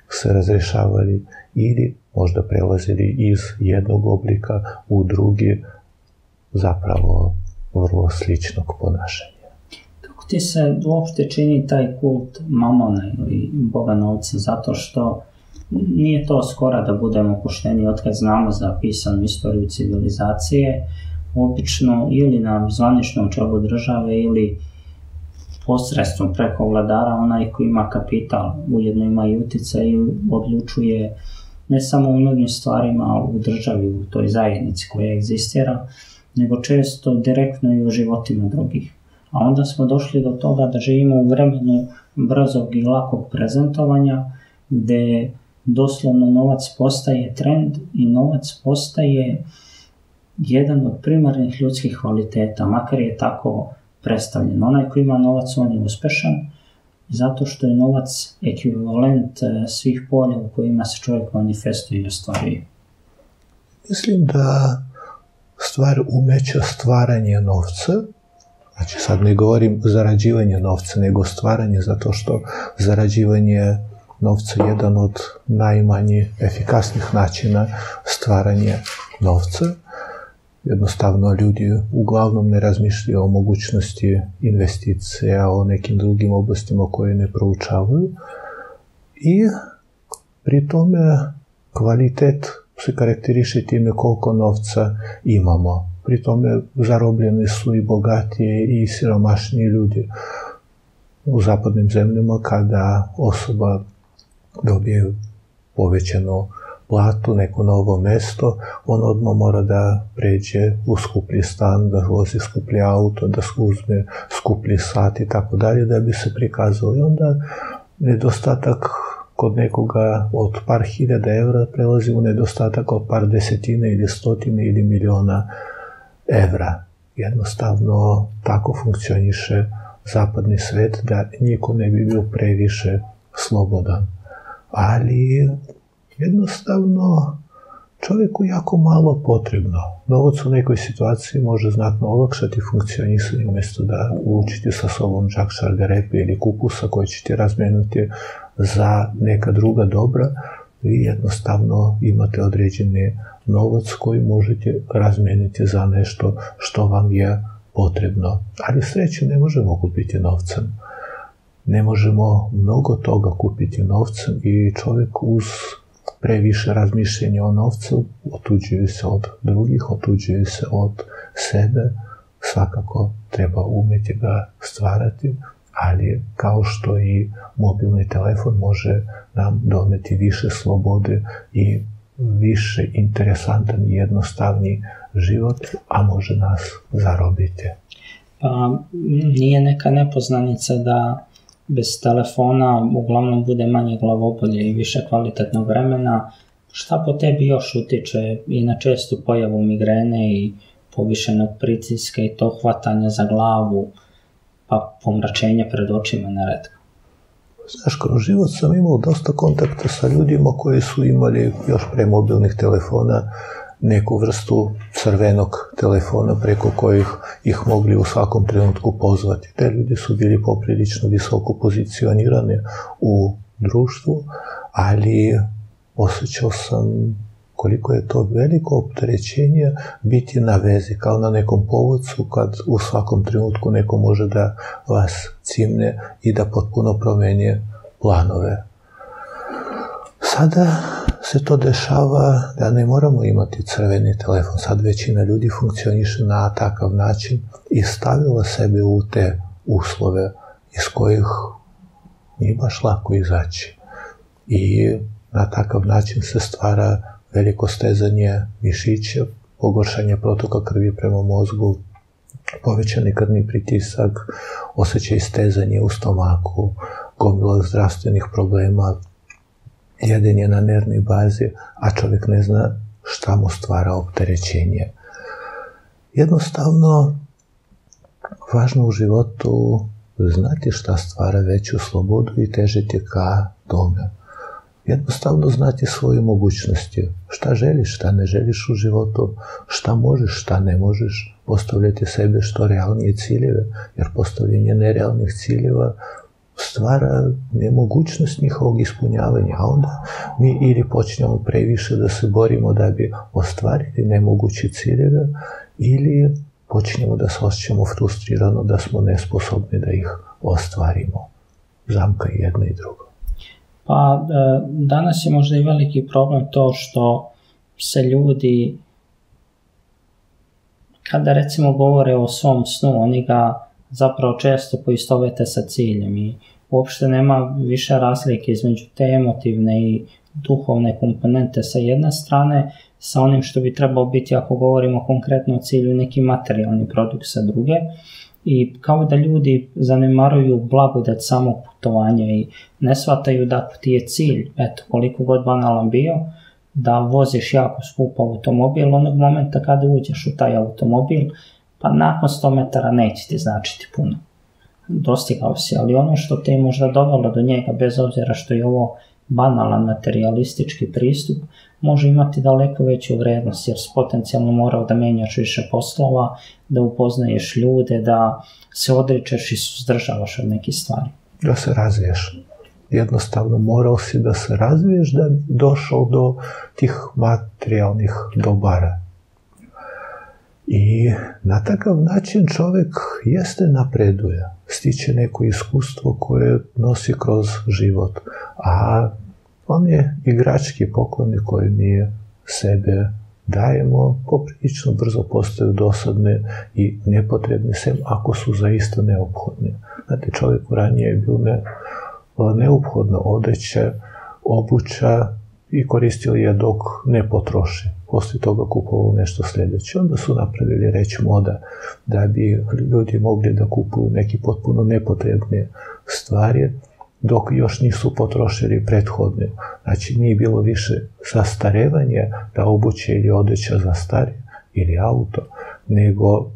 se razrešavali ili možda prelazili iz jednog oblika u drugi zapravo vrlo sličnog ponašanja. Ti se uopšte čini taj kult mamona ili boga novca, zato što nije to skora da budemo pošteni otkad znamo za pisanu istoriju civilizacije, obično ili na zvaničnom čelu države ili posredstvom preko vladara, onaj koji ima kapital, ujedno ima i utjecaj i odlučuje ne samo u mnogim stvarima u državi, u toj zajednici koja egzistira, nego često direktno i u životima drugih. A onda smo došli do toga da živimo u vremenu brzog i lakog prezentovanja, gde doslovno novac postaje trend i novac postaje jedan od primarnih ljudskih kvaliteta, makar je tako predstavljen. Onaj koji ima novac, on je uspešan, zato što je novac ekvivalent e, svih polja u kojima se čovjek manifestuje i ostvaruje. Mislim da stvar umeća stvaranje novca, znači sad ne govorim zarađivanje novca, nego stvaranje, zato što zarađivanje novca je jedan od najmanje efikasnih načina stvaranja novca, jednostavno ljudi uglavnom ne razmišljaju o mogućnosti investicija, o nekim drugim oblastima koje ne proučavaju i pri tome kvalitet se karakteriše time koliko novca imamo. Pri tome zarobljeni su i bogatije i siromašniji ljudi. U zapadnim zemljama kada osoba dobije povećano platu, neko novo mesto, on odmah mora da pređe u skuplji stan, da vozi skuplji auto, da uzme skuplji sat i tako dalje, da bi se prikazalo. I onda nedostatak kod nekoga od par hiljada evra prelazi u nedostatak od par desetine ili stotine ili miliona evra. Jednostavno tako funkcioniše zapadni svet da niko ne bi bio previše slobodan. Ali jednostavno čovjeku jako malo potrebno. Novac u nekoj situaciji može znatno olakšati funkcionisanje umjesto da učite sa sobom čak šargarepe ili kupusa koji ćete razmenuti za neka druga dobra, vi jednostavno imate određeni novac koji možete razmeniti za nešto što vam je potrebno. Ali sreću ne možemo kupiti novcem. Ne možemo mnogo toga kupiti novcem i čovjek uz previše razmišljanja o novcu, otuđuju se od drugih, otuđuju se od sebe, svakako treba umjeti ga stvarati, ali kao što i mobilni telefon može nam doneti više slobode i više interesantan i jednostavni život, a može nas zarobiti. Pa nije neka nepoznanica da bez telefona uglavnom bude manje glavobolje i više kvalitetnog vremena. Šta po tebi još utiče i na čestu pojavu migrene i povišenog pritiska i to hvatanja za glavu, pa pomračenje pred očima neredko? Znaš, kroz život sam imao dosta kontakta sa ljudima koji su imali još pre mobilnih telefona neku vrstu crvenog telefona preko kojih ih mogli u svakom trenutku pozvati. Te ljudi su bili poprilično visoko pozicionirani u društvu, ali osjećao sam koliko je to veliko opterećenje biti na vezi, kao na nekom povodcu kad u svakom trenutku neko može da vas cimne i da potpuno promeni planove. Sada se to dešava da ne moramo imati crveni telefon. Sad većina ljudi funkcioniše na takav način i stavila sebe u te uslove iz kojih nije baš lako izaći. I na takav način se stvara veliko stezanje mišića, pogoršanje protoka krvi prema mozgu, povećani krvni pritisak, osjećaj stezanje u stomaku, gomila zdravstvenih problema, jedenje na nervnoj bazi, a čovjek ne zna šta mu stvara opterećenje. Jednostavno, važno u životu znati šta stvara veću slobodu i težiti ka tome. Jednostavno znati svoje mogućnosti. Šta želiš, šta ne želiš u životu, šta možeš, šta ne možeš. Postavljati sebe što realnije ciljeve, jer postavljanje nerealnih ciljeva stvara nemogućnost njihovog ispunjavanja, a onda mi ili počnemo previše da se borimo da bi ostvarili nemoguće ciljeve, ili počnemo da se osjećamo frustrirano da smo nesposobni da ih ostvarimo. Zamka je jedno i drugo. Pa e, danas je možda i veliki problem to što se ljudi kada recimo govore o svom snu, oni ga zapravo često poistovete sa ciljem i uopšte nema više razlike između te emotivne i duhovne komponente sa jedne strane, sa onim što bi trebao biti ako govorimo konkretno o cilju neki materijalni produkt sa druge. I kao da ljudi zanemaruju blagodat samog putovanja i ne shvataju da ti je cilj, eto koliko god banalan bio, da voziš jako skup automobil, onog momenta kada uđeš u taj automobil, pa nakon 100 metara neće ti značiti puno. Dostigao si, ali ono što te je možda dovelo do njega, bez obzira što je ovo banalan materialistički pristup, može imati daleko veću vrednost, jer si potencijalno morao da menjaš više poslova, da upoznaješ ljude, da se odričeš i suzdržavaš od nekih stvari. Da se razviješ. Jednostavno morao si da se razviješ da bi došao do tih materijalnih dobara. I na takav način čovjek jeste napreduje, stiče neko iskustvo koje nosi kroz život, a on je igrački pokloni koji mi sebe dajemo, poprilično brzo postaju dosadne i nepotrebne, sem ako su zaista neophodne. Znate, čovjeku ranije je bilo ne, neophodna odeća, obuća i koristio je dok ne potroši poslije toga kupovao nešto sljedeće. Onda su napravili reći moda da bi ljudi mogli da kupuju neki potpuno nepotrebne stvari dok još nisu potrošili prethodne. Znači nije bilo više zastarevanje da obuće ili odeća za stari ili auto, nego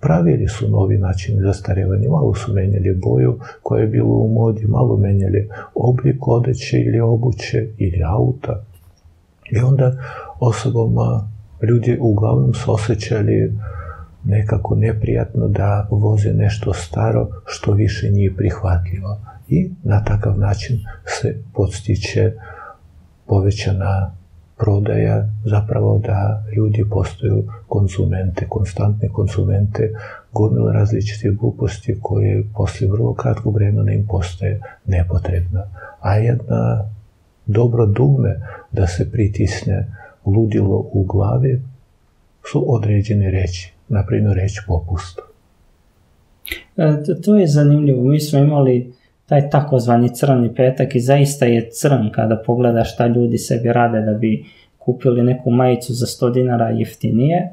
pravili su novi način zastarevanja. Malo su menjali boju koja je bilo u modi, malo menjali oblik odeće ili obuće ili auta. I onda osobama ljudi uglavnom su osjećali nekako neprijatno da voze nešto staro što više nije prihvatljivo. I na takav način se podstiče povećana prodaja, zapravo da ljudi postaju konzumente, konstantne konzumente, gomila različite gluposti koje poslije vrlo kratkog vremena im postaje nepotrebna. A jedna dobro dugme da se pritisne ludilo u glavi su određene reći, na primjer reč popust. E, to je zanimljivo. Mi smo imali taj takozvani crni petak i zaista je crn kada pogledaš šta ljudi sebi rade da bi kupili neku majicu za 100 dinara jeftinije,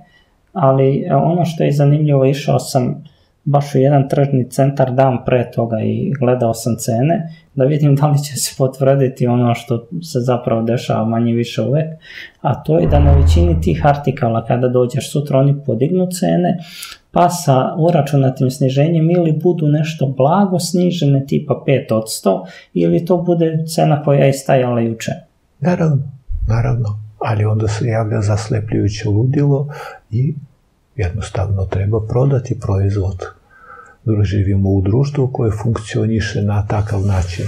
ali ono što je zanimljivo, išao sam baš u jedan tržni centar dan pre toga i gledao sam cene da vidim da li će se potvrditi ono što se zapravo dešava manje više uvek, a to je da na većini tih artikala kada dođeš sutra oni podignu cene, pa sa uračunatim sniženjem ili budu nešto blago snižene tipa 5 od 100 ili to bude cena koja je stajala juče. Naravno, naravno, ali onda se javlja zaslepljujuće ludilo i jednostavno treba prodati proizvod. Živimo u društvu koje funkcioniše na takav način.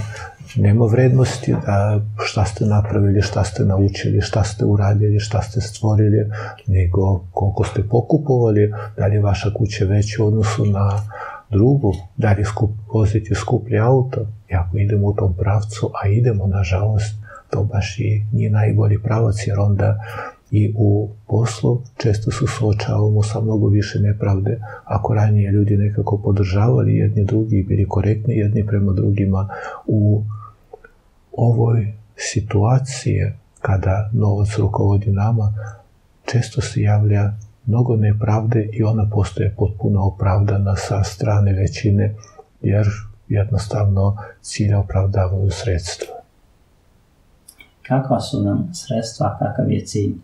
Nema vrednosti da šta ste napravili, šta ste naučili, šta ste uradili, šta ste stvorili, nego koliko ste pokupovali, da li je vaša kuća veća u odnosu na drugu, da li skup, voziti skuplji auto, i ako idemo u tom pravcu, a idemo, nažalost, to baš i nije najbolji pravac, jer onda i u poslu često se suočavamo sa mnogo više nepravde. Ako ranije ljudi nekako podržavali jedni drugi bili korektni jedni prema drugima u ovoj situaciji kada novac rukovodi nama, često se javlja mnogo nepravde i ona postoje potpuno opravdana sa strane većine, jer jednostavno cilje opravdavaju sredstva. Kakva su nam sredstva, kakav je cilj?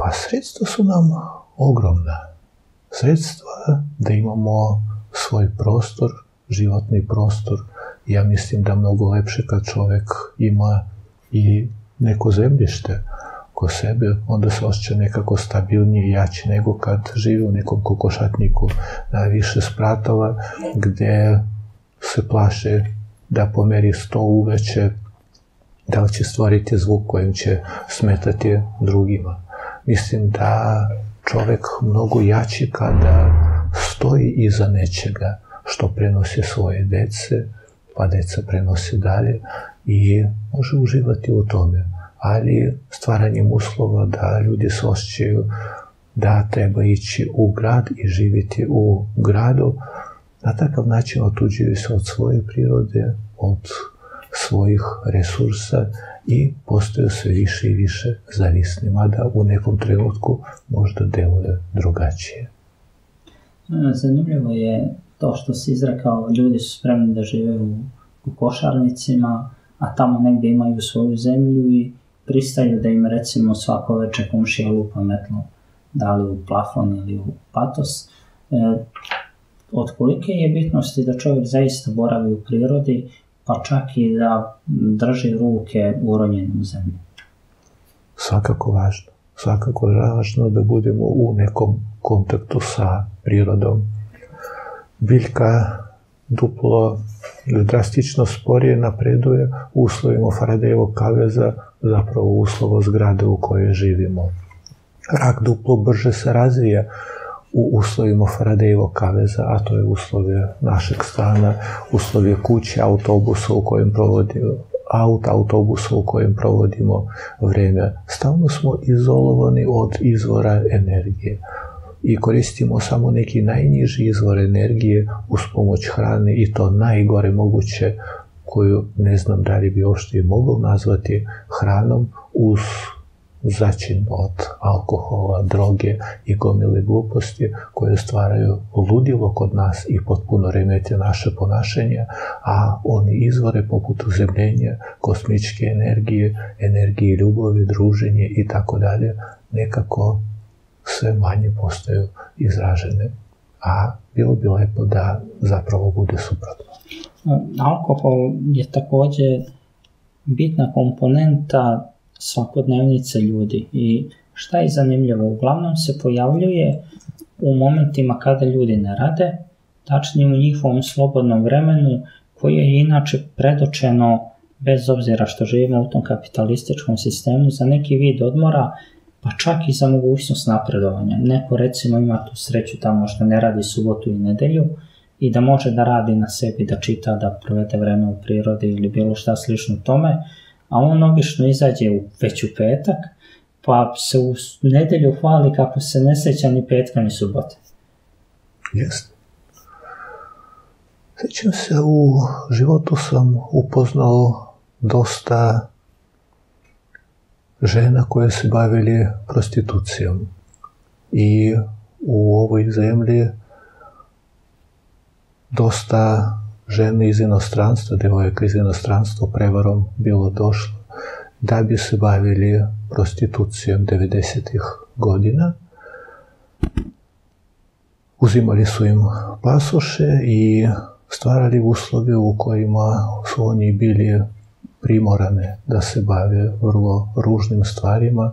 Pa sredstva su nam ogromna. Sredstva da imamo svoj prostor, životni prostor. Ja mislim da mnogo lepše kad čovek ima i neko zemljište ko sebe, onda se osjeća nekako stabilnije i jači nego kad živi u nekom kokošatniku na više spratova gde se plaše da pomeri sto uveće, da li će stvoriti zvuk kojim će smetati drugima. Mislim da čovek mnogo jači kada stoji iza nečega što prenosi svoje dece, pa deca prenosi dalje i može uživati u tome. Ali stvaranjem uslova da ljudi se osjećaju da treba ići u grad i živjeti u gradu, na takav način otuđuju se od svoje prirode, od svojih resursa i postaju sve više i više zavisni, mada u nekom trenutku možda deluje drugačije. Zanimljivo je to što si izrekao, ljudi su spremni da žive u, u košarnicima, a tamo negde imaju svoju zemlju i pristaju da im recimo svako veče komšija lupa metlo, da li u plafon ili u patos. E, od kolike je bitnosti da čovjek zaista boravi u prirodi pa čak i da drži ruke uronjene u zemlju. Svakako važno. Svakako važno da budemo u nekom kontaktu sa prirodom. Biljka duplo drastično sporije napreduje u uslovima Faradejevog kaveza, zapravo uslovo zgrade u kojoj živimo. Rak duplo brže se razvija u uslovima Faradejevog kaveza, a to je uslovje našeg stana, uslovje kuće, autobusa u kojem provodimo auta, autobusa u kojem provodimo vreme. Stalno smo izolovani od izvora energije i koristimo samo neki najniži izvor energije uz pomoć hrane i to najgore moguće koju ne znam da li bi uopšte i mogao nazvati hranom uz začin od alkohola, droge i gomile gluposti koje stvaraju ludilo kod nas i potpuno remete naše ponašanje, a oni izvore poput uzemljenja, kosmičke energije, energije ljubavi, druženje i tako dalje, nekako sve manje postaju izražene. A bilo bi lepo da zapravo bude suprotno. Alkohol je takođe bitna komponenta svakodnevnice ljudi i šta je zanimljivo, uglavnom se pojavljuje u momentima kada ljudi ne rade, tačnije u njihovom slobodnom vremenu koje je inače predočeno bez obzira što živimo u tom kapitalističkom sistemu za neki vid odmora, pa čak i za mogućnost napredovanja. Neko recimo ima tu sreću tamo što ne radi subotu i nedelju i da može da radi na sebi, da čita, da provede vreme u prirodi ili bilo šta slično tome, a on obično izađe u već u petak, pa se u nedelju hvali kako se ne seća ni petka ni subote. Jeste. Sećam se, u životu sam upoznao dosta žena koje se bavili prostitucijom. I u ovoj zemlji dosta žene iz inostranstva, devojaka iz inostranstva prevarom bilo došlo da bi se bavili prostitucijom 90. godina. Uzimali su im pasoše i stvarali uslove u kojima su oni bili primorane da se bave vrlo ružnim stvarima,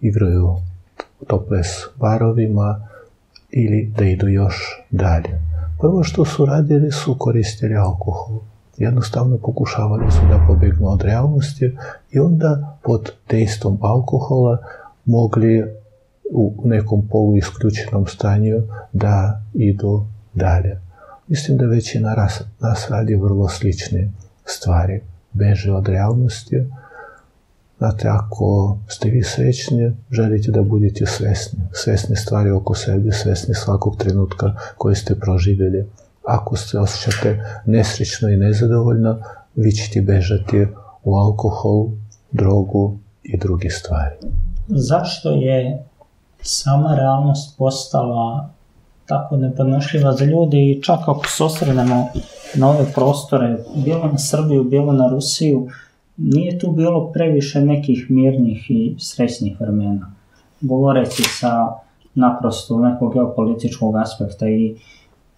igraju toples barovima ili da idu još dalje. Prvo što su radili su koristili alkohol. Jednostavno pokušavali su da pobegnu od realnosti i onda pod dejstvom alkohola mogli u nekom polu isključenom stanju da idu dalje. Mislim da većina nas radi vrlo slične stvari. Beže od realnosti. Znate, ako ste vi srećni, želite da budete svesni. Svesni stvari oko sebe, svesni svakog trenutka koji ste proživjeli. Ako se osjećate nesrećno i nezadovoljno, vi ćete bežati u alkohol, drogu i druge stvari. Zašto je sama realnost postala tako nepodnošljiva za ljude i čak ako se osrednemo na ove prostore, bilo na Srbiju, bilo na Rusiju, nije tu bilo previše nekih mirnih i srećnih vremena. Govoreći sa naprosto nekog geopolitičkog aspekta i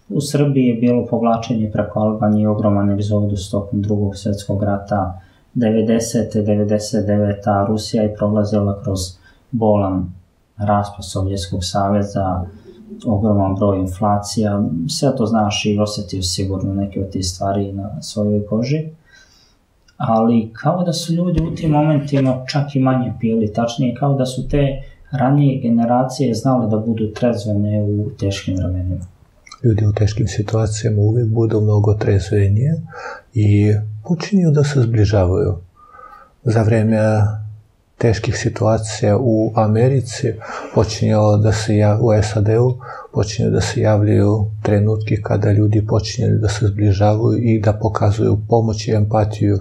u Srbiji je bilo povlačenje preko Albanije ogroman egzodus tokom drugog svetskog rata, 90. 99. Rusija je prolazila kroz bolan raspad Sovjetskog saveza, ogroman broj inflacija, sve to znaš i osetio sigurno neke od tih stvari na svojoj koži. Ali kao da su ljudi u tim momentima čak i manje pili, tačnije kao da su te ranije generacije znale da budu trezvene u teškim vremenima. Ljudi u teškim situacijama uvijek budu mnogo trezvenije i počinju da se zbližavaju. Za vreme teških situacija u Americi, počinjalo da se ja, u SAD-u, počinju da se javljaju trenutki kada ljudi počinjaju da se zbližavaju i da pokazuju pomoć i empatiju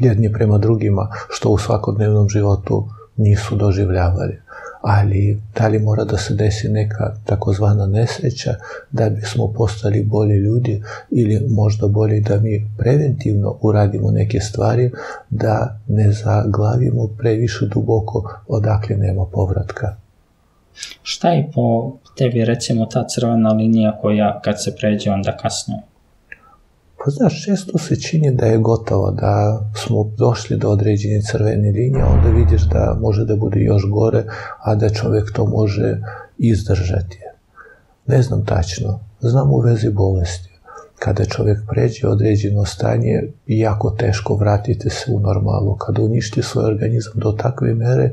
jedni prema drugima, što u svakodnevnom životu nisu doživljavali ali da li mora da se desi neka takozvana nesreća da bismo postali bolji ljudi ili možda bolje da mi preventivno uradimo neke stvari da ne zaglavimo previše duboko odakle nema povratka. Šta je po tebi recimo ta crvena linija koja kad se pređe onda kasno Pa znaš, često se čini da je gotovo, da smo došli do određene crvene linije, onda vidiš da može da bude još gore, a da čovjek to može izdržati. Ne znam tačno, znam u vezi bolesti. Kada čovjek pređe određeno stanje, jako teško vratite se u normalu. Kada uništi svoj organizam do takve mere,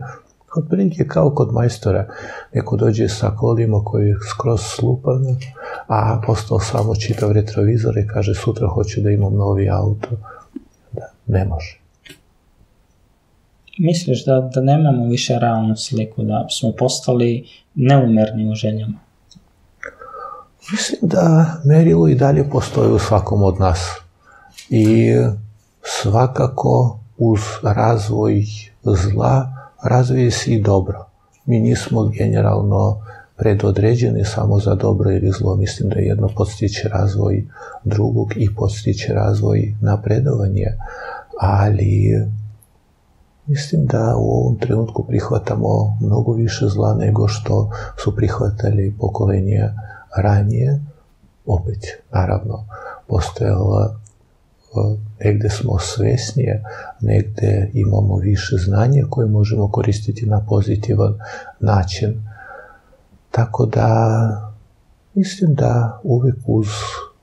Otprilike kao kod majstora. Neko dođe sa kolima koji je skroz slupan, a postao samo čitav retrovizor i kaže sutra hoću da imam novi auto. Da, ne može. Misliš da, da nemamo više realnu sliku, da smo postali neumerni u željama? Mislim da merilo i dalje postoji u svakom od nas. I svakako uz razvoj zla razvije se i dobro. Mi nismo generalno predodređeni samo za dobro ili zlo. Mislim da jedno podstiče razvoj drugog i podstiče razvoj napredovanje, ali mislim da u ovom trenutku prihvatamo mnogo više zla nego što su prihvatali pokolenje ranije. Opet, naravno, postojala negde smo svesnije, negde imamo više znanja koje možemo koristiti na pozitivan način. Tako da mislim da uvek uz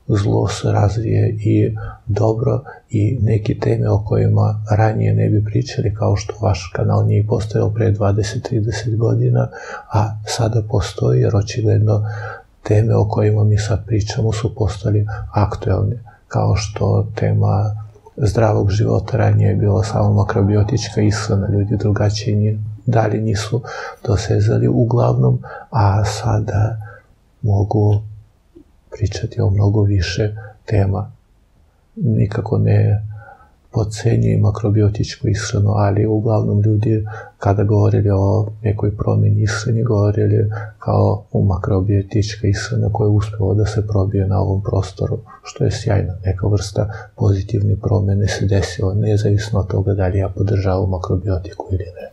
zlo se razvije i dobro i neke teme o kojima ranije ne bi pričali kao što vaš kanal nije postojao pre 20-30 godina, a sada postoji jer očigledno teme o kojima mi sad pričamo su postali aktuelne kao što tema zdravog života ranije je bila samo makrobiotička ishrana, ljudi drugačije nije, dalje nisu dosezali uglavnom, a sada mogu pričati o mnogo više tema. Nikako ne podcenjuje makrobiotičku ishranu, ali uglavnom ljudi kada govorili o nekoj promjeni ishrani, govorili kao u makrobiotička ishrana koja je uspjela da se probije na ovom prostoru, što je sjajno. Neka vrsta pozitivne promjene se desila, nezavisno od toga da li ja podržavam makrobiotiku ili ne.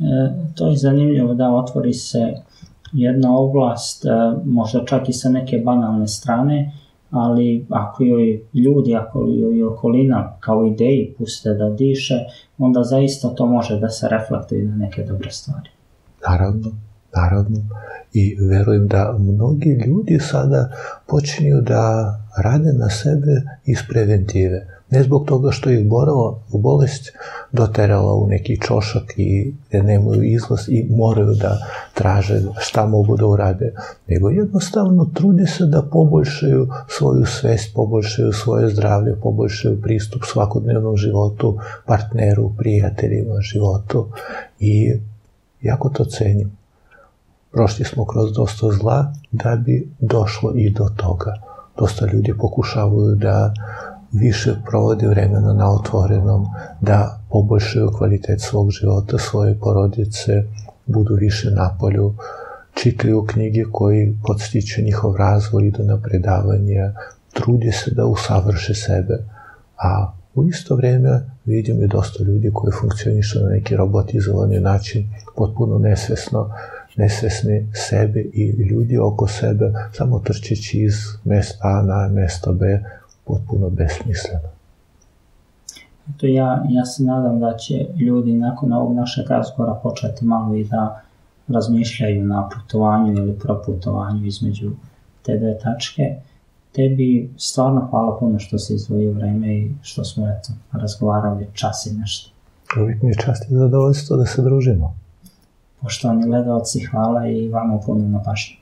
E, to je zanimljivo da otvori se jedna oblast, e, možda čak i sa neke banalne strane, ali ako joj ljudi, ako joj okolina kao ideji puste da diše, onda zaista to može da se reflektuje na neke dobre stvari. Naravno, naravno. I verujem da mnogi ljudi sada počinju da rade na sebe iz preventive Ne zbog toga što ih borala bolest doterala u neki čošak i gde nemaju izlaz i moraju da traže šta mogu da urade, nego jednostavno trude se da poboljšaju svoju svest, poboljšaju svoje zdravlje, poboljšaju pristup svakodnevnom životu, partneru, prijateljima, životu i jako to cenim. Prošli smo kroz dosta zla da bi došlo i do toga. Dosta ljudi pokušavaju da više provodi vremena na otvorenom, da poboljšaju kvalitet svog života, svoje porodice, budu više na polju, čitaju knjige koji podstiču njihov razvoj, idu na predavanje, trudi se da usavrše sebe, a u isto vreme vidim i dosta ljudi koji funkcionišu na neki robotizovani način, potpuno nesvesno, nesvesni sebe i ljudi oko sebe, samo trčeći iz mesta A na mesto B, potpuno besmisleno. Eto ja, ja se nadam da će ljudi nakon ovog našeg razgovora početi malo i da razmišljaju na putovanju ili proputovanju između te dve tačke. Tebi stvarno hvala puno što si izdvojio vreme i što smo eto, razgovarali čas i nešto. Uvijek mi je čast i zadovoljstvo da se družimo. Poštovani gledalci, hvala i vama puno na pažnju.